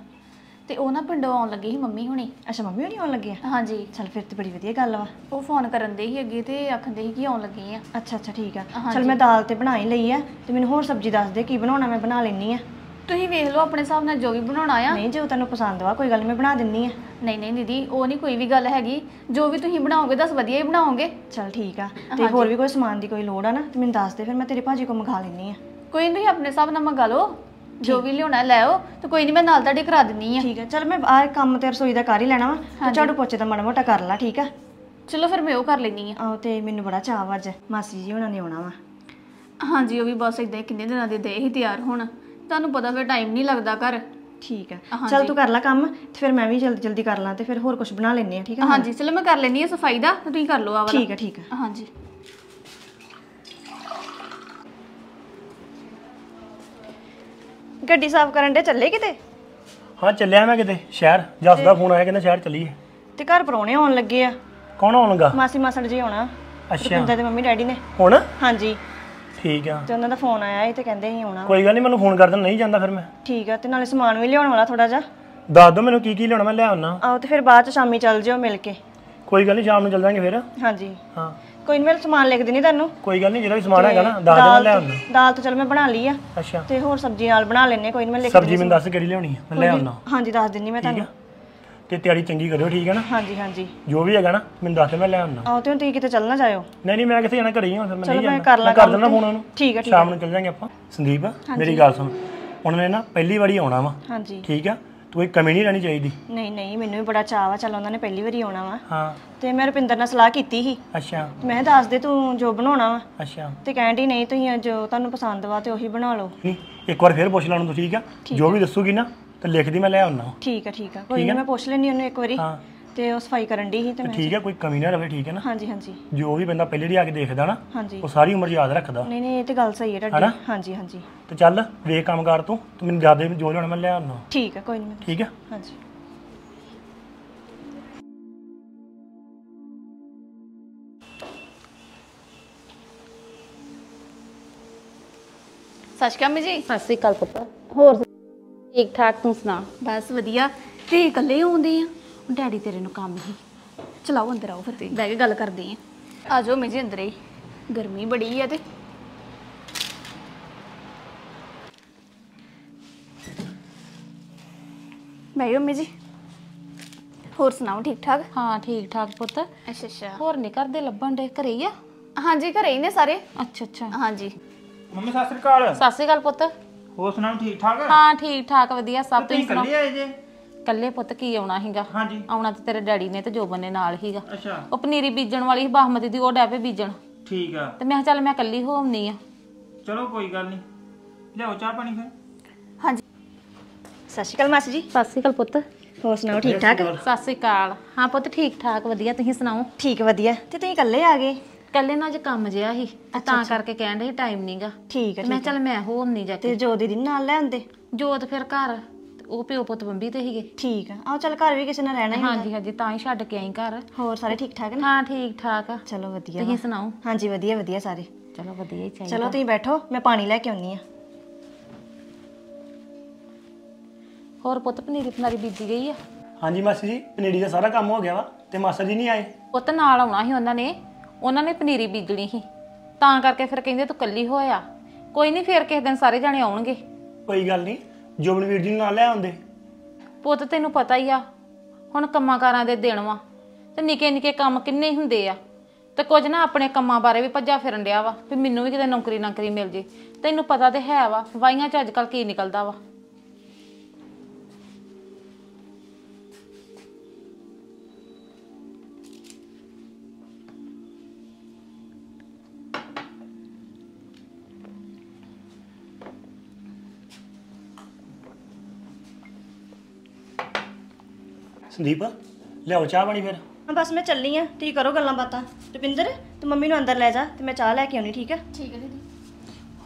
ਤੇ ਉਹ ਨਾ ਪਿੰਡੋਂ ਆਉਣ ਲੱਗੀ ਸੀ ਮੰਮੀ ਹੁਣੀ। ਅੱਛਾ ਮੰਮੀ ਹੋਣੀ ਆਉਣ ਲੱਗੇ ਆ? ਹਾਂਜੀ। ਚੱਲ ਫਿਰ ਤੇ ਬੜੀ ਵਧੀਆ ਗੱਲ ਵਾ। ਉਹ ਫੋਨ ਕਰਨ ਦੇ ਸੀ ਅੱਗੇ ਤੇ ਆਖੰਦੇ ਸੀ ਕਿ ਆਉਣ ਲੱਗੀ ਆ। ਅੱਛਾ ਅੱਛਾ ਠੀਕ ਆ। ਚੱਲ ਮੈਂ ਦਾਲ ਤੇ ਬਣਾ ਹੀ ਲਈ ਆ ਤੇ ਮੈਨੂੰ ਹੋਰ ਸਬਜ਼ੀ ਦੱਸ ਦੇ ਕੀ ਬਣਾਉਣਾ ਮੈਂ ਬਣਾ ਲੈਣੀ ਆ। ਤੁਸੀਂ ਵੇਖ ਲਓ ਆਪਣੇ ਹਿਸਾਬ ਨਾਲ ਜੋ ਵੀ ਬਣਾਉਣਾ ਆ। ਨਹੀਂ ਜੇ ਉਹ ਤੈਨੂੰ ਪਸੰਦ ਵਾ ਕੋਈ ਗੱਲ ਨੀ, ਮੈਂ ਬਣਾ ਦਿੰਨੀ ਆ। ਨਹੀਂ ਨਹੀਂ ਦੀਦੀ ਉਹ ਨਹੀਂ ਕੋਈ ਵੀ ਗੱਲ ਹੈਗੀ। ਜੋ ਵੀ ਤੁਸੀਂ ਬਣਾਓਗੇ ਦੱਸ ਵਧੀਆ ਹੀ ਬਣਾਓਗੇ। ਚੱਲ ਠੀਕ ਆ। ਤੇ ਹੋਰ ਵੀ ਕੋਈ ਸਮਾਨ ਦੀ ਕੋਈ ਲੋੜ ਆ ਨਾ ਤੇ ਮੈਨੂੰ ਦੱਸ ਦੇ ਫਿਰ ਮੈਂ ਤੇਰੇ ਭਾਜੀ ਕੋ ਮੰਗਾ ਲੈਣੀ ਆ। ਕੋਈ ਨਹੀਂ ਆਪਣੇ ਹਿਸਾਬ ਨਾਲ ਮੰਗਾ ਲਓ। ਜੋ ਵੀ ਲਿਆਉਣਾ ਲੈ ਆਓ। ਤੇ ਕੋਈ ਨਹੀਂ ਮੈਂ ਨਾਲ ਤੁਹਾਡੇ ਕਰਾ ਦਿੰਨੀ ਆ। ਠੀਕ ਆ। ਚੱਲ ਮੈਂ ਆ ਕੰਮ ਤੇ ਰਸੋਈ ਦਾ ਕਰ ਹੀ ਲੈਣਾ ਵਾ ਤੇ ਝਾੜੂ ਪੋਚੇ ਦਾ ਮਾੜਾ ਮੋਟਾ ਕਰ ਲਾ ਠੀਕ ਆ? ਚਲੋ ਫਿਰ ਮੈਂ ਉਹ ਕਰ ਲੈਣੀ ਆ। ਆਹੋ ਤੇ ਮੈਨੂੰ ਬੜਾ ਚਾਅ ਵਾ ਅੱਜ। ਮਾਸੀ ਜੀ ਉਹਨਾਂ ਨੇ ਆਉਣਾ ਵਾ। ਹਾਂਜੀ ਉਹ ਵੀ ਬਸ ਇਦਾਂ ਕਿੰਨੇ ਦਿਨਾਂ ਦੇ ਦੇ ਹੀ ਤਿਆਰ ਹੋਣ। ਤੁਹਾਨੂੰ ਪਤਾ ਫਿਰ ਟਾਈਮ ਨਹੀਂ ਲੱਗਦਾ ਘਰ। ਠੀਕ ਆ ਚੱਲ ਤੂੰ ਕਰ ਲੈ ਕੰਮ ਤੇ ਫਿਰ ਮੈਂ ਵੀ ਜਲਦੀ ਜਲਦੀ ਕਰ ਲਾਂ ਤੇ ਫਿਰ ਹੋਰ ਕੁਝ ਬਣਾ ਲੈਣੇ ਆ ਠੀਕ ਆ ਹਾਂਜੀ ਚਲੋ ਮੈਂ ਕਰ ਲੈਣੀ ਆ ਸਫ਼ਾਈ ਦਾ ਤੇ ਤੁਸੀਂ ਕਰ ਲਓ ਆ ਵਾਲਾ। ਠੀਕ ਆ ਠੀਕ ਆ ਹਾਂਜੀ। ਗੱਡੀ ਸਾਫ਼ ਕਰਨ ਦੇ ਚੱਲੇ ਕਿਤੇ? ਹਾਂ ਚੱਲਿਆ ਮੈਂ ਕਿਤੇ ਸ਼ਹਿਰ। ਜੱਸ ਦਾ ਫੋਨ ਆਇਆ ਕਹਿੰਦਾ ਸ਼ਹਿਰ ਚੱਲੀਏ। ਤੇ ਘਰ ਪਰੌਣੇ ਆਉਣ ਲੱਗੇ ਆ। ਕੌਣ ਆਉਣਗਾ? ਮਾਸੀ ਮਾਸੜ ਜੀ ਆਉਣਾ। ਅੱਛਾ। ਰੁਪਿੰਦਰ ਦੇ ਮੰਮੀ ਡੈਡੀ ਨੇ। ਹੁਣ ਹਾਂਜੀ। ਠੀਕ ਆ। ਤੇ ਉਹਨਾਂ ਦਾ ਫੋਨ ਆਇਆ ਸੀ ਤੇ ਕਹਿੰਦੇ ਸੀ ਆਉਣਾ। ਕੋਈ ਗੱਲ ਨਹੀਂ ਮੈਨੂੰ ਫੋਨ ਕਰ ਦੇਣਾ ਨਹੀਂ ਜਾਂਦਾ ਫਿਰ ਮੈਂ। ਠੀਕ ਆ ਤੇ ਨਾਲੇ ਸਮਾਨ ਵੀ ਲਿਆਉਣ ਵਾਲਾ ਥੋੜਾ ਜਿਹਾ। ਦੱਸ ਦੋ ਮੈਨੂੰ ਕੀ ਕੀ ਲਿਆਉਣਾ ਮੈਂ ਲੈ ਆਉਣਾ ਆਓ ਤੇ ਫਿਰ ਬਾਅਦ ਚ ਸ਼ਾਮੀ ਚੱਲ ਜਿਓ ਮਿਲ ਕੇ। ਕੋਈ ਗੱਲ ਨਹੀਂ ਸ਼ਾਮ ਨੂੰ ਚੱਲ ਜਾਾਂਗੇ ਫਿਰ। ਹਾਂਜੀ। ਹਾਂ। ਕੋਈ ਨੀ ਮੈਂ ਸਮਾਨ ਲਿਖ ਦਿੰਨੀ ਤੁਹਾਨੂੰ। ਕੋਈ ਗੱਲ ਨਹੀਂ ਜਿਹੜਾ ਵੀ ਸਮਾਨ ਹੈਗਾ ਨਾ ਦੱਸ ਦੇ ਮੈਂ ਲੈ ਆਉਣਾ ਦਾਲ ਤਾਂ ਚਲ ਮੈਂ ਬਣਾ ਲਈ ਆ। ਅੱਛਾ। ਤੇ ਹੋਰ ਸਬਜ਼ੀ ਨਾਲ ਬਣਾ ਲੈਣੇ ਕੋਈ ਨਹੀਂ ਮੈਂ ਲਿਖ ਸਬਜ਼ੀ ਮੈਨੂੰ ਦੱਸ ਕਿਹੜੀ ਲਿਆਉਣੀ ਹੈ ਮੈਂ ਲੈ ਆਉਣਾ ਹਾਂਜੀ ਦੱਸ ਦਿੰਨੀ ਮੈਂ ਤੁਹਾਨੂੰ। ਤੇ ਤਿਆਰੀ ਚੰਗੀ ਕਰਿਓ ਠੀਕ ਹੈ ਨਾ? ਹਾਂਜੀ ਹਾਂਜੀ। ਜੋ ਵੀ ਹੈਗਾ ਨਾ ਮੈਨੂੰ ਦੱਸ ਦੇ ਮੈਂ ਲੈ ਆਉਣਾ ਆਓ ਤੇ ਹੁਣ ਤੁਸੀਂ ਕਿਤੇ ਚੱਲ ਨਾ ਜਾਇਓ। ਨਹੀਂ ਨਹੀਂ ਮੈਂ ਕਿੱਥੇ ਜਾਣਾ ਘਰੇ ਹੀ ਹਾਂ ਫਿਰ ਮੈਂ ਨਹੀਂ ਚਲੋ ਮੈਂ ਜਾਣਾ। ਮੈਂ ਕਰ ਦਿੰਦਾ। ਫੋਨ ਉਹਨੂੰ। ਠੀਕ ਆ ਠੀਕ ਸ਼ਾਮ ਨੂੰ ਚੱਲ ਜਾਾਂਗੇ ਆਪਾਂ। ਸੰਦੀਪ ਮੇਰੀ ਗੱਲ ਸੁਣ। ਉਹਨਾਂ ਨੇ ਨਾ ਪਹਿਲੀ ਵਾਰੀ ਆਉਣਾ ਵਾ। ਹਾਂਜੀ। ਠੀਕ ਆ? ਤੂੰ ਇੱਕ ਕਮੀ ਨਹੀਂ ਰਹਿਣੀ ਚਾਹੀਦੀ। ਨਹੀਂ ਨਹੀਂ ਮੈਨੂੰ ਵੀ ਬੜਾ ਚਾਅ ਵਾ। ਚੱਲ ਉਹਨਾਂ ਨੇ ਪਹਿਲੀ ਵਾਰੀ ਆਉਣਾ ਵਾ। ਹਾਂ। ਤੇ ਮੈਂ ਰੁਪਿੰਦਰ ਨਾਲ ਸਲਾਹ ਕੀਤੀ ਸੀ। ਅੱਛਾ। ਮੈਂ ਦੱਸ ਦੇ ਤੂੰ ਜੋ ਬਣਾਉਣਾ ਵਾ। ਅੱਛਾ। ਤੇ ਕਹਿੰਦੀ ਨਹੀਂ ਤੁਸੀਂ ਜੋ ਤੁਹਾਨੂੰ ਪਸੰਦ ਵਾ ਤੇ ਉਹੀ ਬਣਾ ਲਓ। ਨਹੀਂ ਇੱਕ ਵਾਰ ਫੇਰ ਪੁੱਛ ਲੈਣ ਤੂੰ ਠੀਕ ਆ? ਜੋ ਵੀ ਦੱਸੂਗੀ ਨਾ ਤੇ ਲਿਖਦੀ ਮੈਂ ਲੈ ਆਉਣਾ ਠੀਕ ਆ ਠੀਕ ਆ। ਕੋਈ ਨਹੀਂ ਮੈਂ ਪੁੱਛ ਲੈਣੀ ਉਹਨੂੰ ਇੱਕ ਵਾਰੀ ਹਾਂ। ਤੇ ਉਹ ਸਫ਼ਾਈ ਕਰਨ ਦੀ ਸੀ ਤੇ ਮੈਂ ਠੀਕ ਆ ਕੋਈ ਕਮੀ ਨਾ ਰਵੇ ਠੀਕ ਹੈ ਨਾ? ਹਾਂਜੀ ਹਾਂਜੀ। ਜੋ ਵੀ ਬੰਦਾ ਪਹਿਲੇ ਦੀ ਆ ਕੇ ਦੇਖਦਾ ਨਾ ਹਾਂਜੀ। ਉਹ ਸਾਰੀ ਉਮਰ ਯਾਦ ਰੱਖਦਾ। ਨਹੀਂ ਨਹੀਂ ਇਹ ਤੇ ਗੱਲ ਸਹੀ ਹੈ ਤੁਹਾਡੀ। ਹਾਂਜੀ ਹਾਂਜੀ। ਤੇ ਚੱਲ ਵੇਖ ਕੰਮ ਕਰ ਤੂੰ ਤੂੰ ਮੈਨੂੰ ਜ਼ਿਆਦਾ ਜੋ ਲੈਣਾ ਮੈਂ ਲੈ ਆਉਣਾ ਠੀਕ ਆ ਕੋਈ ਨਹੀਂ ਠੀਕ ਆ? ਹਾਂਜੀ। ਸਤਿ ਸ਼੍ਰੀ ਅਕਾਲ ਜੀ। ਸਤਿ ਸ੍ਰੀ ਅਕਾਲ ਪੁੱਤ। ਹੋਰ ਠੀਕ ਠਾਕ ਤੂੰ ਸੁਣਾ? ਬਸ ਵਧੀਆ। ਤੇ ਇਕੱਲੇ ਆਉਂਦੇ ਆ? ਡੈਡੀ ਤੇਰੇ ਨੂੰ ਕੰਮ ਹੀ। ਚਲਾਓ ਅੰਦਰ ਆਓ ਫਿਰ। ਬਹਿ ਕੇ ਗੱਲ ਕਰਦੇ ਆ। ਆ ਜਾਓ ਮੇਜੀ ਅੰਦਰ। ਹੀ ਗਰਮੀ ਬੜੀ ਆ ਤੇ। ਬੈਠੋ ਮੇਜੀ ਹੋਰ ਸੁਣਾਓ ਠੀਕ ਠਾਕ ਹਾਂ ਠੀਕ ਠਾਕ ਪੁੱਤ। ਅੱਛਾ ਅੱਛਾ। ਹੋਰ ਨਹੀਂ ਕਰਦੇ ਲੱਭਣ ਦੇ? ਘਰੇ ਹੀ ਆ? ਹਾਂਜੀ ਘਰੇ ਹੀ ਨੇ ਸਾਰੇ। ਅੱਛਾ ਅੱਛਾ। ਹਾਂਜੀ। ਮੰਮੀ ਸਤਿ ਸ੍ਰੀ ਅਕਾਲ। ਸਤਿ ਸ੍ਰੀ ਅਕਾਲ ਪੁੱਤ। ਹੋਰ ਸੁਣਾਓ ਠੀਕ ਠਾਕ? ਹਾਂ ਠੀਕ ਠਾਕ ਵਧੀਆ ਸਭ ਤੁਸੀਂ ਸੁਣਾਓ ਇਕੱਲੇ ਆਏ ਜੇ? ਕੱਲੇ ਪੁੱਤ ਕੀ ਆਉਣਾ ਸੀਗਾ? ਹਾਂਜੀ। ਆਉਣਾ ਤੇ ਤੇਰੇ ਡੈਡੀ ਨੇ ਤੇ ਜੋਬਨ ਨੇ ਨਾਲ ਹੀਗਾ ਅੱਛਾ। ਉਹ ਪਨੀਰੀ ਬੀਜਣ ਵਾਲੀ ਸੀ ਬਾਹਮਤੀ ਦੀ ਉਹ ਡੈਪੇ ਬੀਜਣ। ਠੀਕ ਆ। ਤੇ ਮੈਂ ਕਿਹਾ ਚੱਲ ਮੈਂ ਕੱਲੀ ਹੋ ਆਉਣੀ ਆ। ਚਲੋ ਕੋਈ ਗੱਲ ਨਹੀਂ ਲਿਆਓ ਚਾਹ ਪਾਣੀ ਫਿਰ। ਹਾਂਜੀ। ਸਤਿ ਸ਼੍ਰੀ ਅਕਾਲ ਮਾਸੀ ਜੀ। ਸਤਿ ਸ੍ਰੀ ਅਕਾਲ ਪੁੱਤ। ਹੋਰ ਸੁਣਾਓ ਠੀਕ ਠਾਕ? ਸਤਿ ਸ੍ਰੀ ਅਕਾਲ। ਹਾਂ ਪੁੱਤ ਠੀਕ ਠਾਕ ਵਧੀਆ ਤੁਸੀਂ ਸੁਣਾਓ? ਠੀਕ ਵਧੀਆ। ਤੇ ਤੁਸੀਂ ਇਕੱਲੇ ਆ ਗਏ? ਕੱਲੇ ਨਾ ਅੱਜ ਕੰਮ ਜਿਆ ਸੀ ਤੇ ਤਾਂ ਕਰਕੇ ਕਹਿਣ ਦੇ ਟਾਈਮ ਨਹੀਂਗਾ ਠੀਕ ਹੈ ਮੈਂ ਕਿਹਾ ਚੱਲ ਮੈਂ ਹੋ ਆਉਣੀ ਜਾ ਤੇ ਕੇ ਜੋ ਦੀਦੀ ਨੂੰ ਨਾਲ ਲੈ ਆਉਂਦੇ? ਜੋਤ ਫਿਰ ਘਰ ਤੇ ਉਹ ਪਿਓ ਪੁੱਤ ਬੰਬੀ ਤੇ ਸੀਗੇ। ਠੀਕ ਆ ਆਓ ਚੱਲ ਘਰ ਵੀ ਕਿਸੇ ਨਾਲ ਰਹਿਣਾ ਹੀ ਹਾਂਜੀ ਹਾਂਜੀ ਤਾਂ ਹੀ ਛੱਡ ਕੇ ਆਈ ਘਰ। ਹੋਰ ਸਾਰੇ ਠੀਕ ਠਾਕ ਨੇ? ਹਾਂ ਠੀਕ ਠਾਕ ਆ। ਚਲੋ ਵਧੀਆ ਤੁਸੀਂ ਵਾ। ਸੁਣਾਓ? ਹਾਂਜੀ ਵਧੀਆ ਵਧੀਆ ਸਾਰੇ। ਚਲੋ ਵਧੀਆ ਹੀ ਚਾਹੀਦਾ। ਚਲੋ ਤੁਸੀਂ ਬੈਠੋ ਮੈਂ ਪਾਣੀ ਲੈ ਕੇ ਆਉਣੀ ਆ ਹੋਰ ਪੁੱਤ ਪਨੀਰੀ ਪਨਾਰੀ ਬੀਜੀ ਗਈ ਆ? ਹਾਂਜੀ ਮਾਸੀ ਜੀ ਪਨੀਰੀ ਦਾ ਸਾਰਾ ਕੰਮ ਹੋ ਗਿਆ ਵਾ ਤੇ ਮਾਸਟਰ ਜੀ ਨਹੀਂ ਆਏ? ਪੁੱਤ ਨਾਲ ਆਉਣਾ ਸੀ ਉਹਨਾਂ ਨੇ। ਉਹਨਾਂ ਨੇ ਪਨੀਰੀ ਬੀਜਣੀ ਸੀ। ਤਾਂ ਕਰਕੇ ਫਿਰ ਕਹਿੰਦੇ ਤੂੰ ਕੱਲੀ ਹੋਇਆ। ਕੋਈ ਨਹੀਂ ਫਿਰ ਕਿਸੇ ਦਿਨ ਸਾਰੇ ਜਾਣੇ ਆਉਣਗੇ। ਕੋਈ ਗੱਲ ਨਹੀਂ ਜੋਬਨਵੀਰ ਜੀ ਨੂੰ ਨਾਲ ਲੈ ਆਉਂਦੇ। ਪੁੱਤ ਤੈਨੂੰ ਪਤਾ ਹੀ ਆ ਹੁਣ ਕੰਮਾਂ ਕਾਰਾਂ ਦੇ ਦਿਨ ਵਾ ਤੇ ਨਿੱਕੇ ਨਿੱਕੇ ਕੰਮ ਕਿੰਨੇ ਹੀ ਹੁੰਦੇ ਆ। ਤੇ ਕੁਝ ਨਾ ਆਪਣੇ ਕੰਮਾਂ ਬਾਰੇ ਵੀ ਭੱਜਾ ਫਿਰਨ ਡਿਆ ਵਾ ਵੀ ਮੈਨੂੰ ਵੀ ਕਿਤੇ ਨੌਕਰੀ ਨਾਕਰੀ ਮਿਲ ਜੇ। ਤੈਨੂੰ ਪਤਾ ਤੇ ਹੈ ਵਾ ਵਾਈਆਂ ਚ ਅੱਜ ਕੱਲ ਕੀ ਨਿਕਲਦਾ ਵਾ। ਸੰਦੀਪ ਲਿਆਓ ਚਾਹ ਪਾਣੀ ਫਿਰ। ਹਾਂ ਬਸ ਮੈਂ ਚੱਲੀ ਆ ਤੁਸੀਂ ਕਰੋ ਗੱਲਾਂ ਬਾਤਾਂ। ਰੁਪਿੰਦਰ ਤੂੰ ਮੰਮੀ ਨੂੰ ਅੰਦਰ ਲੈ ਜਾ ਤੇ ਮੈਂ ਚਾਹ ਲੈ ਕੇ ਆਉਣੀ ਠੀਕ ਆ? ਠੀਕ ਹੈ ਦੀਦੀ।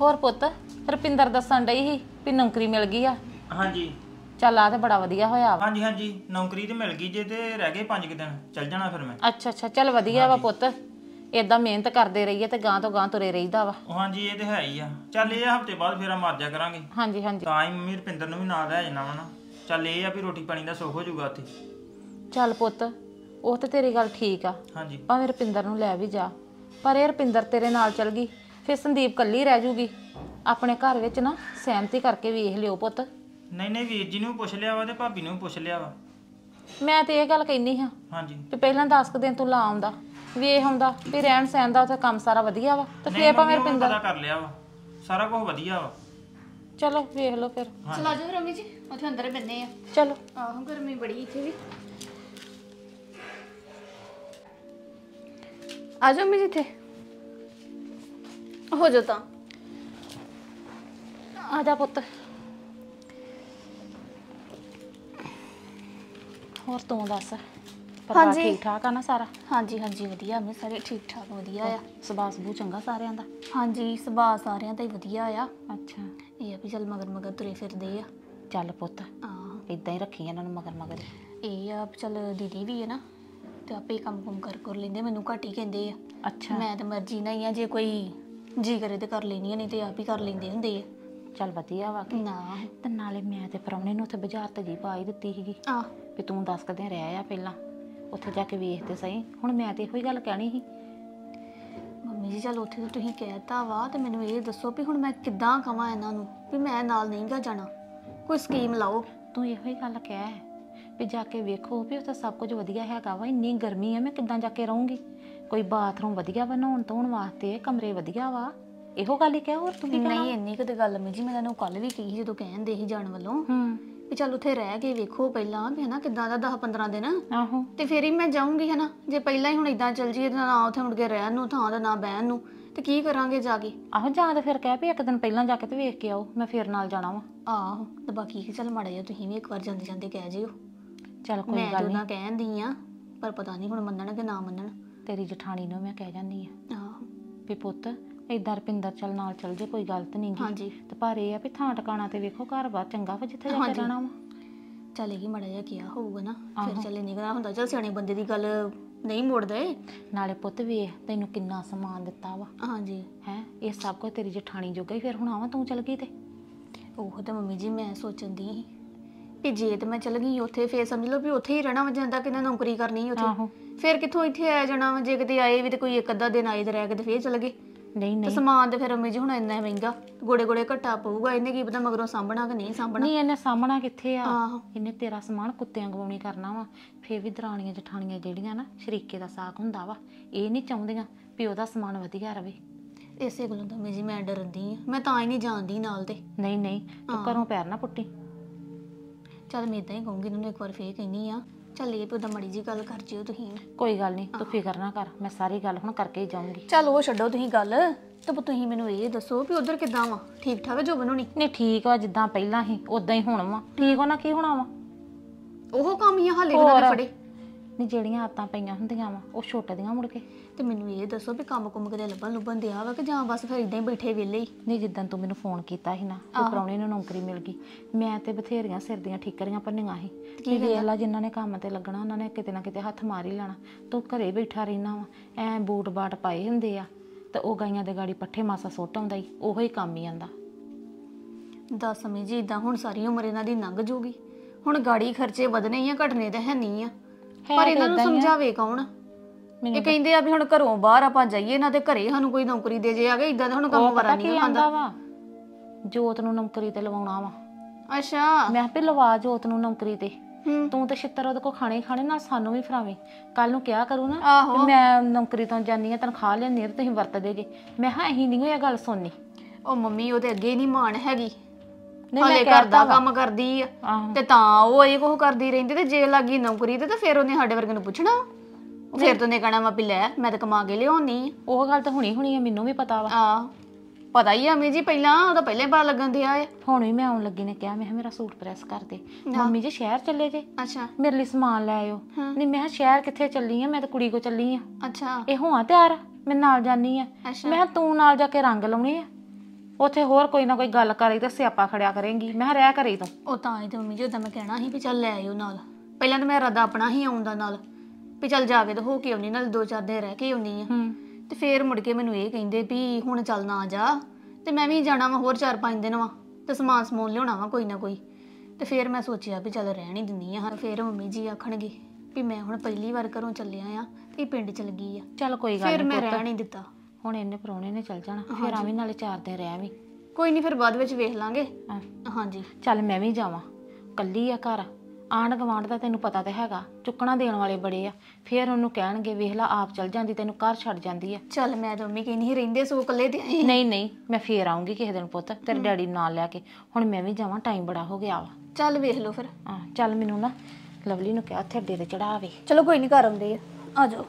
ਹੋਰ ਪੁੱਤ ਰੁਪਿੰਦਰ ਦੱਸਣ ਡਈ ਸੀ ਵੀ ਨੌਕਰੀ ਮਿਲ ਗਈ ਆ। ਹਾਂਜੀ। ਚੱਲ ਆ ਤੇ ਬੜਾ ਵਧੀਆ ਹੋਇਆ ਵਾ। ਹਾਂਜੀ ਹਾਂਜੀ ਨੌਕਰੀ ਤੇ ਮਿਲ ਗਈ ਜੇ ਤੇ ਰਹਿ ਗਏ 5 ਦਿਨ ਚੱਲ ਜਾਣਾ ਫਿਰ ਮੈਂ। ਅੱਛਾ ਅੱਛਾ ਚੱਲ ਵਧੀਆ ਵਾ ਪੁੱਤ। ਏਦਾਂ ਮਿਹਨਤ ਕਰਦੇ ਰਹੀਏ ਤੇ ਗਾਂ ਤੋਂ ਗਾਂ ਤੁਰੇ ਰਹੀਦਾ ਵਾ। ਉਹ ਹਾਂਜੀ ਇਹ ਤੇ ਹੈ ਹੀ ਆ। ਚੱਲ ਇਹ ਹਫ਼ਤੇ ਬਾਅਦ ਫੇਰ ਮਾਰ ਜਾ ਕਰਾਂਗੇ। ਹਾਂਜੀ ਹਾਂਜੀ। ਤਾਂ ਹੀ ਮੰਮੀ ਰੁਪਿੰਦਰ ਨੂੰ ਵੀ ਨਾਲ ਲੈ ਜਾਣਾ ਵਾ ਨਾ। ਚੱਲ ਇਹ ਆ ਵੀ ਰੋਟੀ ਪਾਣੀ ਦਾ ਸੁੱਖ ਹੋ ਜਾਊਗਾ ਉੱਥੇ। ਚੱਲ ਪੁੱਤ ਉਹ ਤੇ ਤੇਰੀ ਗੱਲ ਠੀਕ ਆ। ਹਾਂਜੀ। ਭਾਵੇਂ ਰੁਪਿੰਦਰ ਨੂੰ ਲੈ ਵੀ ਜਾ ਪਰ ਇਹ ਰੁਪਿੰਦਰ ਤੇਰੇ ਨਾਲ ਚਲ ਗਈ ਫਿਰ ਸੰਦੀਪ ਕੱਲੀ ਰਹਿ ਜੂਗੀ। ਆਪਣੇ ਘਰ ਵਿੱਚ ਨਾ ਸਹਿਮਤੀ ਕਰਕੇ ਵੇਖ ਲਿਓ ਪੁੱਤ। ਨਹੀਂ ਨਹੀਂ ਵੀਰ ਜੀ ਨੂੰ ਵੀ ਪੁੱਛ ਲਿਆ ਵਾ ਤੇ ਭਾਬੀ ਨੂੰ ਵੀ ਪੁੱਛ ਲਿਆ ਵਾ। ਮੈਂ ਤੇ ਇਹ ਗੱਲ ਕਹਿਨੀ ਹਾਂ ਹਾਂਜੀ। ਕਿ ਪਹਿਲਾਂ 10 ਕੁ ਦਿਨ ਤੂੰ ਲਾ ਆਉਂਦਾ ਵੇਖ ਆਉਂਦਾ ਵੀ ਰਹਿਣ ਸਹਿਣ ਦਾ ਉੱਥੇ ਕੰਮ ਸਾਰਾ ਵਧੀਆ ਵਾ ਤੇ ਫੇਰ ਭਾਵੇਂ ਰੁਪਿੰਦਰ ਪਤਾ ਕਰ ਲਿਆ ਵਾ ਸਾਰਾ ਕੁਝ ਵਧੀਆ ਵਾ। ਚਲੋ ਵੇਖ ਲਓ ਫਿਰ। ਚਲਾ ਜਾਓ ਰਮੀ ਜੀ ਉੱਥੇ ਅੰਦਰ ਬੰਨੇ ਆ। ਚਲੋ। ਆਹੋ ਗਰਮੀ ਬੜੀ ਇੱਥੇ ਵੀ। ਆ ਜਾਓ ਮੈਂ ਜਿੱਥੇ ਹੋ ਜਾ ਤਾਂ। ਆ ਜਾ ਪੁੱਤ। ਹੋਰ ਤੂੰ ਦੱਸ ਪਰਿਵਾਰ ਹਾਂਜੀ। ਠੀਕ ਠਾਕ ਆ ਨਾ ਸਾਰਾ? ਹਾਂਜੀ ਹਾਂਜੀ ਵਧੀਆ ਮੈਂ ਸਾਰੇ ਠੀਕ ਠਾਕ ਵਧੀਆ ਆ। ਸੁਭਾਅ ਸਬੂ ਚੰਗਾ ਸਾਰਿਆਂ ਦਾ? ਹਾਂਜੀ ਸੁਭਾਅ ਸਾਰਿਆਂ ਦਾ ਹੀ ਵਧੀਆ ਆ। ਅੱਛਾ। ਇਹ ਆ ਵੀ ਚੱਲ ਮਗਰ ਮਗਰ ਤੁਰੇ ਫਿਰਦੇ ਆ। ਚੱਲ ਪੁੱਤ। ਆਹ ਇਦਾਂ ਹੀ ਰੱਖੀ ਇਹਨਾਂ ਨੂੰ ਮਗਰ ਮਗਰ ਇਹ ਆ ਵੀ ਚੱਲ ਦੀਦੀ ਵੀ ਹੈ ਨਾ। ਤੇ ਆਪੇ ਕੰਮ ਕੁਮ ਕਰ ਕਰ ਲੈਂਦੇ ਮੈਨੂੰ ਘੱਟ ਹੀ ਕਹਿੰਦੇ ਆ। ਅੱਛਾ। ਮੈਂ ਤਾਂ ਮਰਜ਼ੀ ਨਾਲ ਹੀ ਆ ਜੇ ਕੋਈ ਜੀ ਕਰੇ ਤੇ ਕਰ ਲੈਣੀ ਆ ਨਹੀਂ ਤੇ ਆਪ ਹੀ ਕਰ ਲੈਂਦੇ ਹੁੰਦੇ ਆ। ਚੱਲ ਵਧੀਆ ਵਾ ਕਿ। ਨਾ। ਤੇ ਨਾਲੇ ਮੈਂ ਤੇ ਪ੍ਰਾਹੁਣੇ ਨੂੰ ਉੱਥੇ ਬਾਜ਼ਾਰ ਤੇ ਜੀ ਪਾ ਹੀ ਦਿੱਤੀ ਸੀਗੀ। ਆ ਵੀ ਤੂੰ ਦੱਸ ਕਦੇ ਰਹਿ ਆ ਪਹਿਲਾਂ ਉੱਥੇ ਜਾ ਕੇ ਵੇਖ ਤੇ ਸਹੀ। ਹੁਣ ਮੈਂ ਤੇ ਇਹੋ ਹੀ ਗੱਲ ਕਹਿਣੀ ਸੀ। ਮੰਮੀ ਜੀ ਚਲ ਉੱਥੇ ਤਾਂ ਤੁਸੀਂ ਕਹਿਤਾ ਵਾ ਤੇ ਮੈਨੂੰ ਇਹ ਦੱਸੋ ਵੀ ਹੁਣ ਮੈਂ ਕਿੱਦਾਂ ਕਵਾਂ ਇਹਨਾਂ ਨੂੰ ਵੀ ਮੈਂ ਨਾਲ ਨਹੀਂ ਗਾ ਜਾਣਾ। ਕੋਈ ਸਕੀਮ ਲਾਓ। ਤੂੰ ਇਹੋ ਹੀ ਗੱਲ ਕਹਿ। ਵੀ ਜਾ ਕੇ ਵੇਖੋ ਵੀ ਉੱਥੇ ਸਭ ਕੁਝ ਵਧੀਆ ਹੈਗਾ ਵਾ ਇੰਨੀ ਗਰਮੀ ਆ ਮੈਂ ਕਿੱਦਾਂ ਜਾ ਕੇ ਰਹੂੰਗੀ? ਕੋਈ ਬਾਥਰੂਮ ਵਧੀਆ ਬਣਾਉਣ ਧੋਣ ਵਾਸਤੇ ਕਮਰੇ ਵਧੀਆ ਵਾ। ਇਹੋ ਗੱਲ ਹੀ ਕਹਿ ਹੋਰ ਤੂੰ ਕੀ ਕਹਿਣਾ? ਨਹੀਂ ਇੰਨੀ ਕਿਤੇ ਗੱਲ ਮੰਮੀ ਜੀ ਮੈਂ ਤੁਹਾਨੂੰ ਕੱਲ ਵੀ ਕਹੀ ਜਦੋਂ ਕਹਿੰਦੇ ਸੀ ਜਾਣ ਵੱਲੋਂ ਹੂੰ। ਵੀ ਚੱਲ ਉੱਥੇ ਰਹਿ ਕੇ ਵੇਖੋ ਪਹਿਲਾਂ ਵੀ ਹਨਾ ਕਿੱਦਾਂ ਦਾ 10 15 ਦਿਨ। ਆਹੋ। ਤੇ ਫੇਰ ਹੀ ਮੈਂ ਜਾਊਂਗੀ ਹਨਾ ਜੇ ਪਹਿਲਾਂ ਹੀ ਹੁਣ ਇਦਾਂ ਚੱਲ ਜੀਏ ਤਾਂ ਨਾ ਉੱਥੇ ਮੁੜ ਕੇ ਰਹਿਣ ਨੂੰ ਥਾਂ ਦਾ ਨਾ ਬਹਿਣ ਨੂੰ ਤੇ ਕੀ ਕਰਾਂਗੇ ਜਾ ਕੇ? ਆਹੋ ਜਾਂ ਤਾਂ ਫਿਰ ਕਹਿ ਵੀ ਇੱਕ ਦਿਨ ਪਹਿਲਾਂ ਜਾ ਕੇ ਤੇ ਵੇਖ ਕੇ ਆਓ ਮੈਂ ਫੇਰ ਨਾਲ ਜਾਣਾ ਵਾ। ਆਹੋ ਤੇ ਬਾਕੀ ਕੀ ਚੱਲ ਮਾੜਾ ਜਿਹਾ ਤੁਸੀਂ ਵੀ ਇੱਕ ਵਾਰ ਜਾਂਦੇ ਜਾਂਦੇ ਕਹਿ ਜਿਓ। ਚੱਲ ਕੋਈ ਮੈਂ ਗੱਲ ਤਾਂ ਨਹੀਂ। ਨਾ ਕਹਿੰਦੀ ਆ ਪਰ ਪਤਾ ਨਹੀਂ ਹੁਣ ਮੰਨਣ ਕਿ ਨਾ ਮੰਨਣ। ਤੇਰੀ ਜਠਾਣੀ ਨੂੰ ਮੈਂ ਕਹਿ ਜਾਂਦੀ ਆ ਆਹੋ। ਵੀ ਪੁੱਤ ਏਦਾਂ ਰਪਿੰਦਰ ਚੱਲ ਨਾਲ ਚੱਲ ਜੇ ਕੋਈ ਗਲਤ ਨਹੀਂ ਹਾਂਜੀ। ਤੇ ਪਰ ਇਹ ਆ ਵੀ ਥਾਂ ਟਿਕਾਣਾ ਤੇ ਵੇਖੋ ਘਰ ਬਾਰ ਚੰਗਾ ਵਾ ਜਿੱਥੇ ਜਾ ਕੇ ਹਾਂਜੀ। ਰਹਿਣਾ ਵਾ। ਚੱਲ ਇਹ ਮਾੜਾ ਜਿਹਾ ਕਿਹਾ ਹੋਊਗਾ ਨਾ ਫਿਰ ਚੱਲ ਨਿਕਲਾ ਹੁੰਦਾ ਚੱਲ ਸਿਆਣੇ ਬੰਦੇ ਦੀ ਗੱਲ ਨਹੀਂ ਮੋੜਦੇ। ਨਾਲੇ ਪੁੱਤ ਵੇਖ ਤੈਨੂੰ ਕਿੰਨਾ ਸਮਾਨ ਦਿੱਤਾ ਵਾ। ਹਾਂਜੀ। ਹੈ ਇਹ ਸਭ ਕੁਝ ਤੇਰੀ ਜਠਾਣੀ ਜੋਗਾ ਹੀ ਫਿਰ ਹੁਣ ਆਵਾਂ ਤੂੰ ਚੱਲ ਗਈ ਤੇ। ਉਹ ਤਾਂ ਮੰਮੀ ਜੀ ਮੈਂ ਸੋਚਣ ਦੀ ਸੀ। ਵੀ ਜੇ ਤੇ ਮੈਂ ਚਲ ਗਈ ਉੱਥੇ ਫੇਰ ਸਮਝ ਲਓ ਵੀ ਉੱਥੇ ਹੀ ਰਹਿਣਾ ਵਾ ਜਾਂਦਾ ਕਿੰਨਾ ਨੌਕਰੀ ਕਰਨੀ ਆਹੋ। ਉੱਥੇ। ਫੇਰ ਕਿੱਥੋਂ ਇੱਥੇ ਆ ਜਾਣਾ ਵਾ ਜੇ ਕਿਤੇ ਆਏ ਵੀ ਤੇ ਕੋਈ ਇੱਕ ਅੱਧਾ ਦਿਨ ਆਏ ਤੇ ਰਹਿ ਕੇ ਤੇ ਫੇਰ ਚਲ ਗਏ। ਨਹੀਂ ਤੇ ਨਹੀਂ। ਸਮਾਨ ਤੇ ਫਿਰ ਮੰਮੀ ਜੀ ਹੁਣ ਇੰਨਾ ਮਹਿੰਗਾ ਗੋੜੇ ਗੋੜੇ ਘੱਟਾ ਪਊਗਾ ਇਹਨੇ ਕੀ ਪਤਾ ਮਗਰੋਂ ਸਾਂਭਣਾ ਕਿ ਨਹੀਂ ਸਾਂਭਣਾ। ਨਹੀਂ ਇਹਨੇ ਸਾਹਮਣਾ ਕਿੱਥੇ ਆ? ਆਹੋ। ਇਹਨੇ ਤੇਰਾ ਸਮਾਨ ਕੁੱਤਿਆਂ ਗਵਾਉਣੀ ਕਰਨਾ ਵਾ। ਫੇਰ ਵੀ ਦਰਾਣੀਆਂ ਜਠਾਣੀਆਂ ਜਿਹੜੀਆਂ ਨਾ ਸ਼ਰੀਕੇ ਦਾ ਸਾਕ ਹੁੰਦਾ ਵਾ ਇਹ ਨਹੀਂ ਚਾਹੁੰਦੀਆਂ ਵੀ ਉਹਦਾ ਸਮਾਨ ਵਧੀਆ ਰਵੇ। ਇਸੇ ਗੱਲੋਂ ਤਾਂ ਮੰਮੀ ਜੀ ਮੈਂ ਡਰਦੀ ਆ ਮੈਂ ਤਾਂ ਹੀ ਨਹੀਂ ਜਾਣਦੀ ਨਾਲ ਤੇ। ਨਹੀਂ ਨਹੀਂ ਤੂੰ ਘਰੋਂ ਪੈਰ ਨਾ ਪੁੱਟੀ। ਚੱਲ ਮੈਂ ਇਦਾਂ ਹੀ ਕਹੂੰਗੀ ਇਹਨੂੰ ਇੱਕ ਵਾਰ ਫੇਰ ਕਹਿੰਨੀ ਆ। ਚੱਲ ਇਹ ਉਹਦਾ ਮੜੀ ਜੀ ਗੱਲ ਕਰ ਜਿਓ ਤੁਸੀਂ। ਕੋਈ ਗੱਲ ਨਹੀਂ ਤੂੰ ਫਿਕਰ ਨਾ ਕਰ ਮੈਂ ਸਾਰੀ ਗੱਲ ਹੁਣ ਕਰਕੇ ਹੀ ਜਾਊਂਗੀ। ਚੱਲ ਉਹ ਛੱਡੋ ਤੁਸੀਂ ਗੱਲ ਤੇ ਪਰ ਤੁਸੀਂ ਮੈਨੂੰ ਇਹ ਦੱਸੋ ਵੀ ਉਧਰ ਕਿੱਦਾਂ ਵਾ? ਠੀਕ ਠਾਕ ਹੈ ਜੋ ਬਣਾਉਣੀ? ਨਹੀਂ ਠੀਕ ਵਾ ਜਿੱਦਾਂ ਪਹਿਲਾਂ ਹੀ ਉਦਾਂ ਹੀ ਹੁਣ ਵਾ। ਠੀਕ ਹੋਣਾ ਕੀ ਹੋਣਾ ਵਾ? ਉਹ ਕੰਮ ਹੀ ਆ ਹਾਲੇ ਉਹਨਾਂ ਦੇ ਹੋਰ। ਫੜੇ ਨਹੀਂ ਜਿਹੜੀਆਂ ਆਤਾਂ ਪਈਆਂ ਹੁੰਦੀਆਂ ਵਾ ਉਹ ਛੁੱਟਦੀਆਂ ਮੁੜ ਕੇ। ਤੇ ਮੈਨੂੰ ਇਹ ਦੱਸੋ ਵੀ ਕੰਮ ਕੁੰਮ ਕਿਤੇ ਲੱਭਣ ਲੁੱਭਣ ਦਿਆ ਵਾ ਕਿ ਜਾਂ ਬਸ ਫਿਰ ਇਦਾਂ ਹੀ ਬੈਠੇ ਵਿਹਲੇ ਹੀ? ਨਹੀਂ ਜਿੱਦਾਂ ਤੂੰ ਮੈਨੂੰ ਫੋਨ ਕੀਤਾ ਸੀ ਨਾ ਤੇ ਪ੍ਰਾਹੁਣੇ ਨੂੰ ਨੌਕਰੀ ਮਿਲ ਗਈ। ਮੈਂ ਤੇ ਬਥੇਰੀਆਂ ਸਿਰ ਦੀਆਂ ਠੀਕਰੀਆਂ ਭੰਨੀਆਂ ਸੀ। ਕਿ ਵੇਖ ਲਾ ਜਿਨ੍ਹਾਂ ਨੇ ਕੰਮ ਤੇ ਲੱਗਣਾ ਉਹਨਾਂ ਨੇ ਕਿਤੇ ਨਾ ਕਿਤੇ ਹੱਥ ਮਾਰ ਹੀ ਲੈਣਾ। ਤੂੰ ਘਰੇ ਬੈਠਾ ਰਹਿਣਾ ਵਾ ਐ ਬੂਟ ਬਾਟ ਪਾਏ ਹੁੰਦੇ ਆ ਤੇ ਉਹ ਗਾਈਆਂ ਦੇ ਗਾੜੀ ਪੱਠੇ ਮਾਸਾ ਸੁੱਟ ਆਉਂਦਾ ਹੀ ਉਹੋ ਹੀ ਕੰਮ ਹੀ ਆਂਦਾ ਦੱਸ ਸਮਝ ਜੀ ਇਦਾਂ ਹੁਣ ਸਾਰੀ ਉਮਰ ਇਹਨਾਂ ਦੀ ਲੰਘ ਜੂਗੀ। ਹੁਣ ਗਾੜੀ ਖਰਚੇ ਵਧਣੇ ਹੀ ਆ ਘਟਨੇ ਤਾਂ ਹੈ ਨਹੀਂ ਆ। ਪਰ ਇਹਨਾਂ ਨੂੰ। ਸਮਝਾਵੇ ਕੌਣ? ਮੈਨੂੰ ਇਹ ਕਹਿੰਦੇ ਆ ਵੀ ਹੁਣ ਘਰੋਂ ਬਾਹਰ ਆਪਾਂ ਜਾਈਏ ਇਹਨਾਂ ਦੇ ਘਰੇ ਸਾਨੂੰ ਕੋਈ ਨੌਕਰੀ ਦੇ ਜੇ ਆ ਇਦਾਂ ਦਾ ਹੁਣ ਕੰਮ ਉਹ ਪਤਾ ਨਹੀਂ ਕੀ ਆਂਦਾ ਵਾ? ਜੋਤ ਨੂੰ ਨੌਕਰੀ ਤੇ ਲਵਾਉਣਾ ਵਾ। ਅੱਛਾ। ਮੈਂ ਵੀ ਲਵਾ ਜੋਤ ਨੂੰ ਨੌਕਰੀ ਤੇ। ਹੂੰ। ਤੂੰ ਤੇ ਛਿੱਤਰ ਉਹਦੇ ਕੋ ਖਾਣੇ ਹੀ ਖਾਣੇ ਨਾਲ ਸਾਨੂੰ ਵੀ ਫਰਾਵੇਂ ਕੱਲ ਨੂੰ ਕਿਹਾ ਕਰੂ ਨਾ ਆਹੋ। ਵੀ ਮੈਂ ਨੌਕਰੀ ਤੋਂ ਜਾਨੀ ਆ ਤਨਖਾਹ ਲੈਣੀ ਆ ਤੇ ਤੁਸੀਂ ਵਰਤਦੇ ਜੇ। ਮੈਂ ਹਾਂ ਅਹੀਂ ਨਹੀਂ ਇਹ ਗੱਲ ਸੁਣਨੀ। ਉਹ ਮੰਮੀ ਉਹ ਤੇ ਅੱਗੇ ਨਹੀਂ ਮਾਣ ਹੈਗੀ। ਨਹੀਂ ਹਾਲੇ ਮੈਂ ਘਰ ਕਹਿਤਾ ਦਾ ਵਾ। ਕੰਮ ਕਰਦੀ ਆ। ਆਹੋ। ਤੇ ਤਾਂ ਉਹ ਇਹ ਕੁਝ ਕਰਦੀ ਰਹਿੰਦੀ ਤੇ ਜੇ ਲੱਗੀ ਨੌਕਰੀ ਤੇ ਤਾਂ ਫਿਰ ਉਹਨੇ ਸਾਡੇ ਵਰਗੇ ਨੂੰ ਪੁੱਛਣਾ। ਫਿਰ ਤੋਂ ਨੇ ਕਹਣਾ ਵਾ ਵੀ ਲੈ ਮੈਂ ਤਾਂ ਕਮਾ ਕੇ ਲਿਆਉਣੀ ਉਹ ਗੱਲ ਤਾਂ ਹੁਣੀ ਹੁਣੀ ਆ ਮੈਨੂੰ ਵੀ ਪਤਾ ਵਾ। ਆ ਪਤਾ ਹੀ ਆ ਮੀ ਜੀ ਪਹਿਲਾਂ ਉਹਦਾ ਪਹਿਲੇ ਪਤਾ ਲੱਗਣ ਦਿਆ ਆ। ਹੁਣ ਵੀ ਮੈਂ ਆਉਣ ਲੱਗੀ ਨੇ ਕਿਹਾ ਮੈਂ ਕਿਹਾ ਮੇਰਾ ਸੂਟ ਪ੍ਰੈਸ ਕਰ ਦੇ। ਮੰਮੀ ਜੀ ਸ਼ਹਿਰ ਚੱਲੇ ਜੇ। ਅੱਛਾ। ਮੇਰੇ ਲਈ ਸਮਾਨ ਲੈ ਆਇਓ। ਨਹੀਂ ਮੈਂ ਕਿਹਾ ਸ਼ਹਿਰ ਕਿੱਥੇ ਚੱਲੀ ਆ? ਮੈਂ ਤਾਂ ਕੁੜੀ ਕੋ ਚੱਲੀ ਆ। ਅੱਛਾ। ਇਹ ਹੋਆ ਤਿਆਰ ਮੈਂ ਨਾਲ ਜਾਨੀ ਆ। ਮੈਂ ਕਿਹਾ ਤੂੰ ਨਾਲ ਜਾ ਕੇ ਰੰਗ ਲਾਉਣੇ ਆ। ਉੱਥੇ ਹੋਰ ਕੋਈ ਨਾ ਕੋਈ ਗੱਲ ਕਰੀ ਤੇ ਸਿਆਪਾ ਖੜਿਆ ਕਰੇਂਗੀ। ਮੈਂ ਕਿਹਾ ਰਹਿ ਕਰੀ ਤੂੰ। ਉਹ ਤਾਂ ਹੀ ਤੇ ਮੰਮੀ ਜੀ ਉਦਾਂ ਮੈਂ ਕਹਿਣਾ ਸੀ ਵੀ ਚੱਲ ਲੈ ਆਇਓ ਨਾਲ। ਪਹਿਲਾਂ ਤਾਂ ਮੇਰਾ ਇਰਾਦਾ ਆਪਣਾ ਹੀ ਆਉਂਦਾ ਨਾਲ। ਵੀ ਚੱਲ ਜਾ ਕੇ ਤੇ ਹੋ ਕੇ ਆਉਣੀ ਨਾਲ ਦੋ ਚਾਰ ਦਿਨ ਰਹਿ ਕੇ ਆਉਣੀ ਆ। ਤੇ ਫੇਰ ਮੁੜ ਕੇ ਮੈਨੂੰ ਇਹ ਕਹਿੰਦੇ ਵੀ ਹੁਣ ਚੱਲ ਨਾ ਜਾ। ਤੇ ਮੈਂ ਵੀ ਜਾਣਾ ਵਾ ਹੋਰ 4-5 ਦਿਨ ਵਾ ਤੇ ਸਮਾਨ ਸਮੂਨ ਲਿਆਉਣਾ ਵਾ ਕੋਈ ਨਾ ਕੋਈ। ਤੇ ਫੇਰ ਮੈਂ ਸੋਚਿਆ ਵੀ ਚੱਲ ਰਹਿਣ ਹੀ ਦਿੰਨੀ ਆ ਹਾਂ। ਫੇਰ ਮੰਮੀ ਜੀ ਆਖਣਗੇ ਵੀ ਮੈਂ ਹੁਣ ਪਹਿਲੀ ਵਾਰ ਘਰੋਂ ਚੱਲਿਆ ਆ ਤੇ ਇਹ ਪਿੰਡ ਚਲ ਗਈ ਆ। ਚੱਲ ਕੋਈ ਗੱਲ ਫੇਰ ਨਹੀਂ ਮੈਂ ਪੁੱਤ। ਰਹਿਣ ਹੀ ਦਿੱਤਾ। ਹੁਣ ਇਹਨੇ ਪਰੌਣੇ ਨੇ ਚੱਲ ਜਾਣਾ ਫਿਰ ਆਵੀਂ ਨਾਲੇ ਚਾਰ ਦਿਨ ਰਹਿ ਵੀ ਕੋਈ ਨਹੀਂ ਫਿਰ ਬਾਅਦ ਵਿੱਚ ਵੇਖ ਲਾਂਗੇ। ਹਾਂਜੀ। ਚੱਲ ਮੈਂ ਵੀ ਜਾਵਾਂ। ਕੱਲੀ ਆ ਘਰ। ਆਂਢ ਗਵਾਂਢ ਦਾ ਤੈਨੂੰ ਪਤਾ ਤੇ ਹੈਗਾ ਚੁੱਕਣਾ ਦੇਣ ਵਾਲੇ ਬੜੇ ਆ। ਫਿਰ ਉਹਨੂੰ ਕਹਿਣਗੇ ਵੇਖ ਲਾ ਆਪ ਚੱਲ ਜਾਂਦੀ ਤੈਨੂੰ ਘਰ ਛੱਡ ਜਾਂਦੀ ਆ। ਚੱਲ ਮੈਂ ਤਾਂ ਮੰਮੀ ਕਹਿੰਦੀ ਸੀ ਰਹਿੰਦੇ ਸੋ ਇਕੱਲੇ ਤੇ ਆਏ। ਨਹੀਂ ਨਹੀਂ ਮੈਂ ਫੇਰ ਆਉਂਗੀ ਕਿਸੇ ਦਿਨ ਪੁੱਤ ਤੇਰੇ ਡੈਡੀ ਨੂੰ ਨਾਲ ਲੈ ਕੇ। ਹੁਣ ਮੈਂ ਵੀ ਜਾਵਾਂ ਟਾਈਮ ਬੜਾ ਹੋ ਗਿਆ ਵਾ। ਚੱਲ ਵੇਖ ਲਓ ਫਿਰ। ਹਾਂ ਚੱਲ ਮੈਨੂੰ ਨਾ ਲਵਲੀ ਨੂੰ ਕਿਹਾ ਉੱਥੇ ਅੱਡੇ ਤੇ ਚੜਾਵੇ ਚਲੋ ਕੋਈ ਨਹੀਂ ਘਰ ਆਉਂਦੇ ਆ। ਆ ਜਾਓ।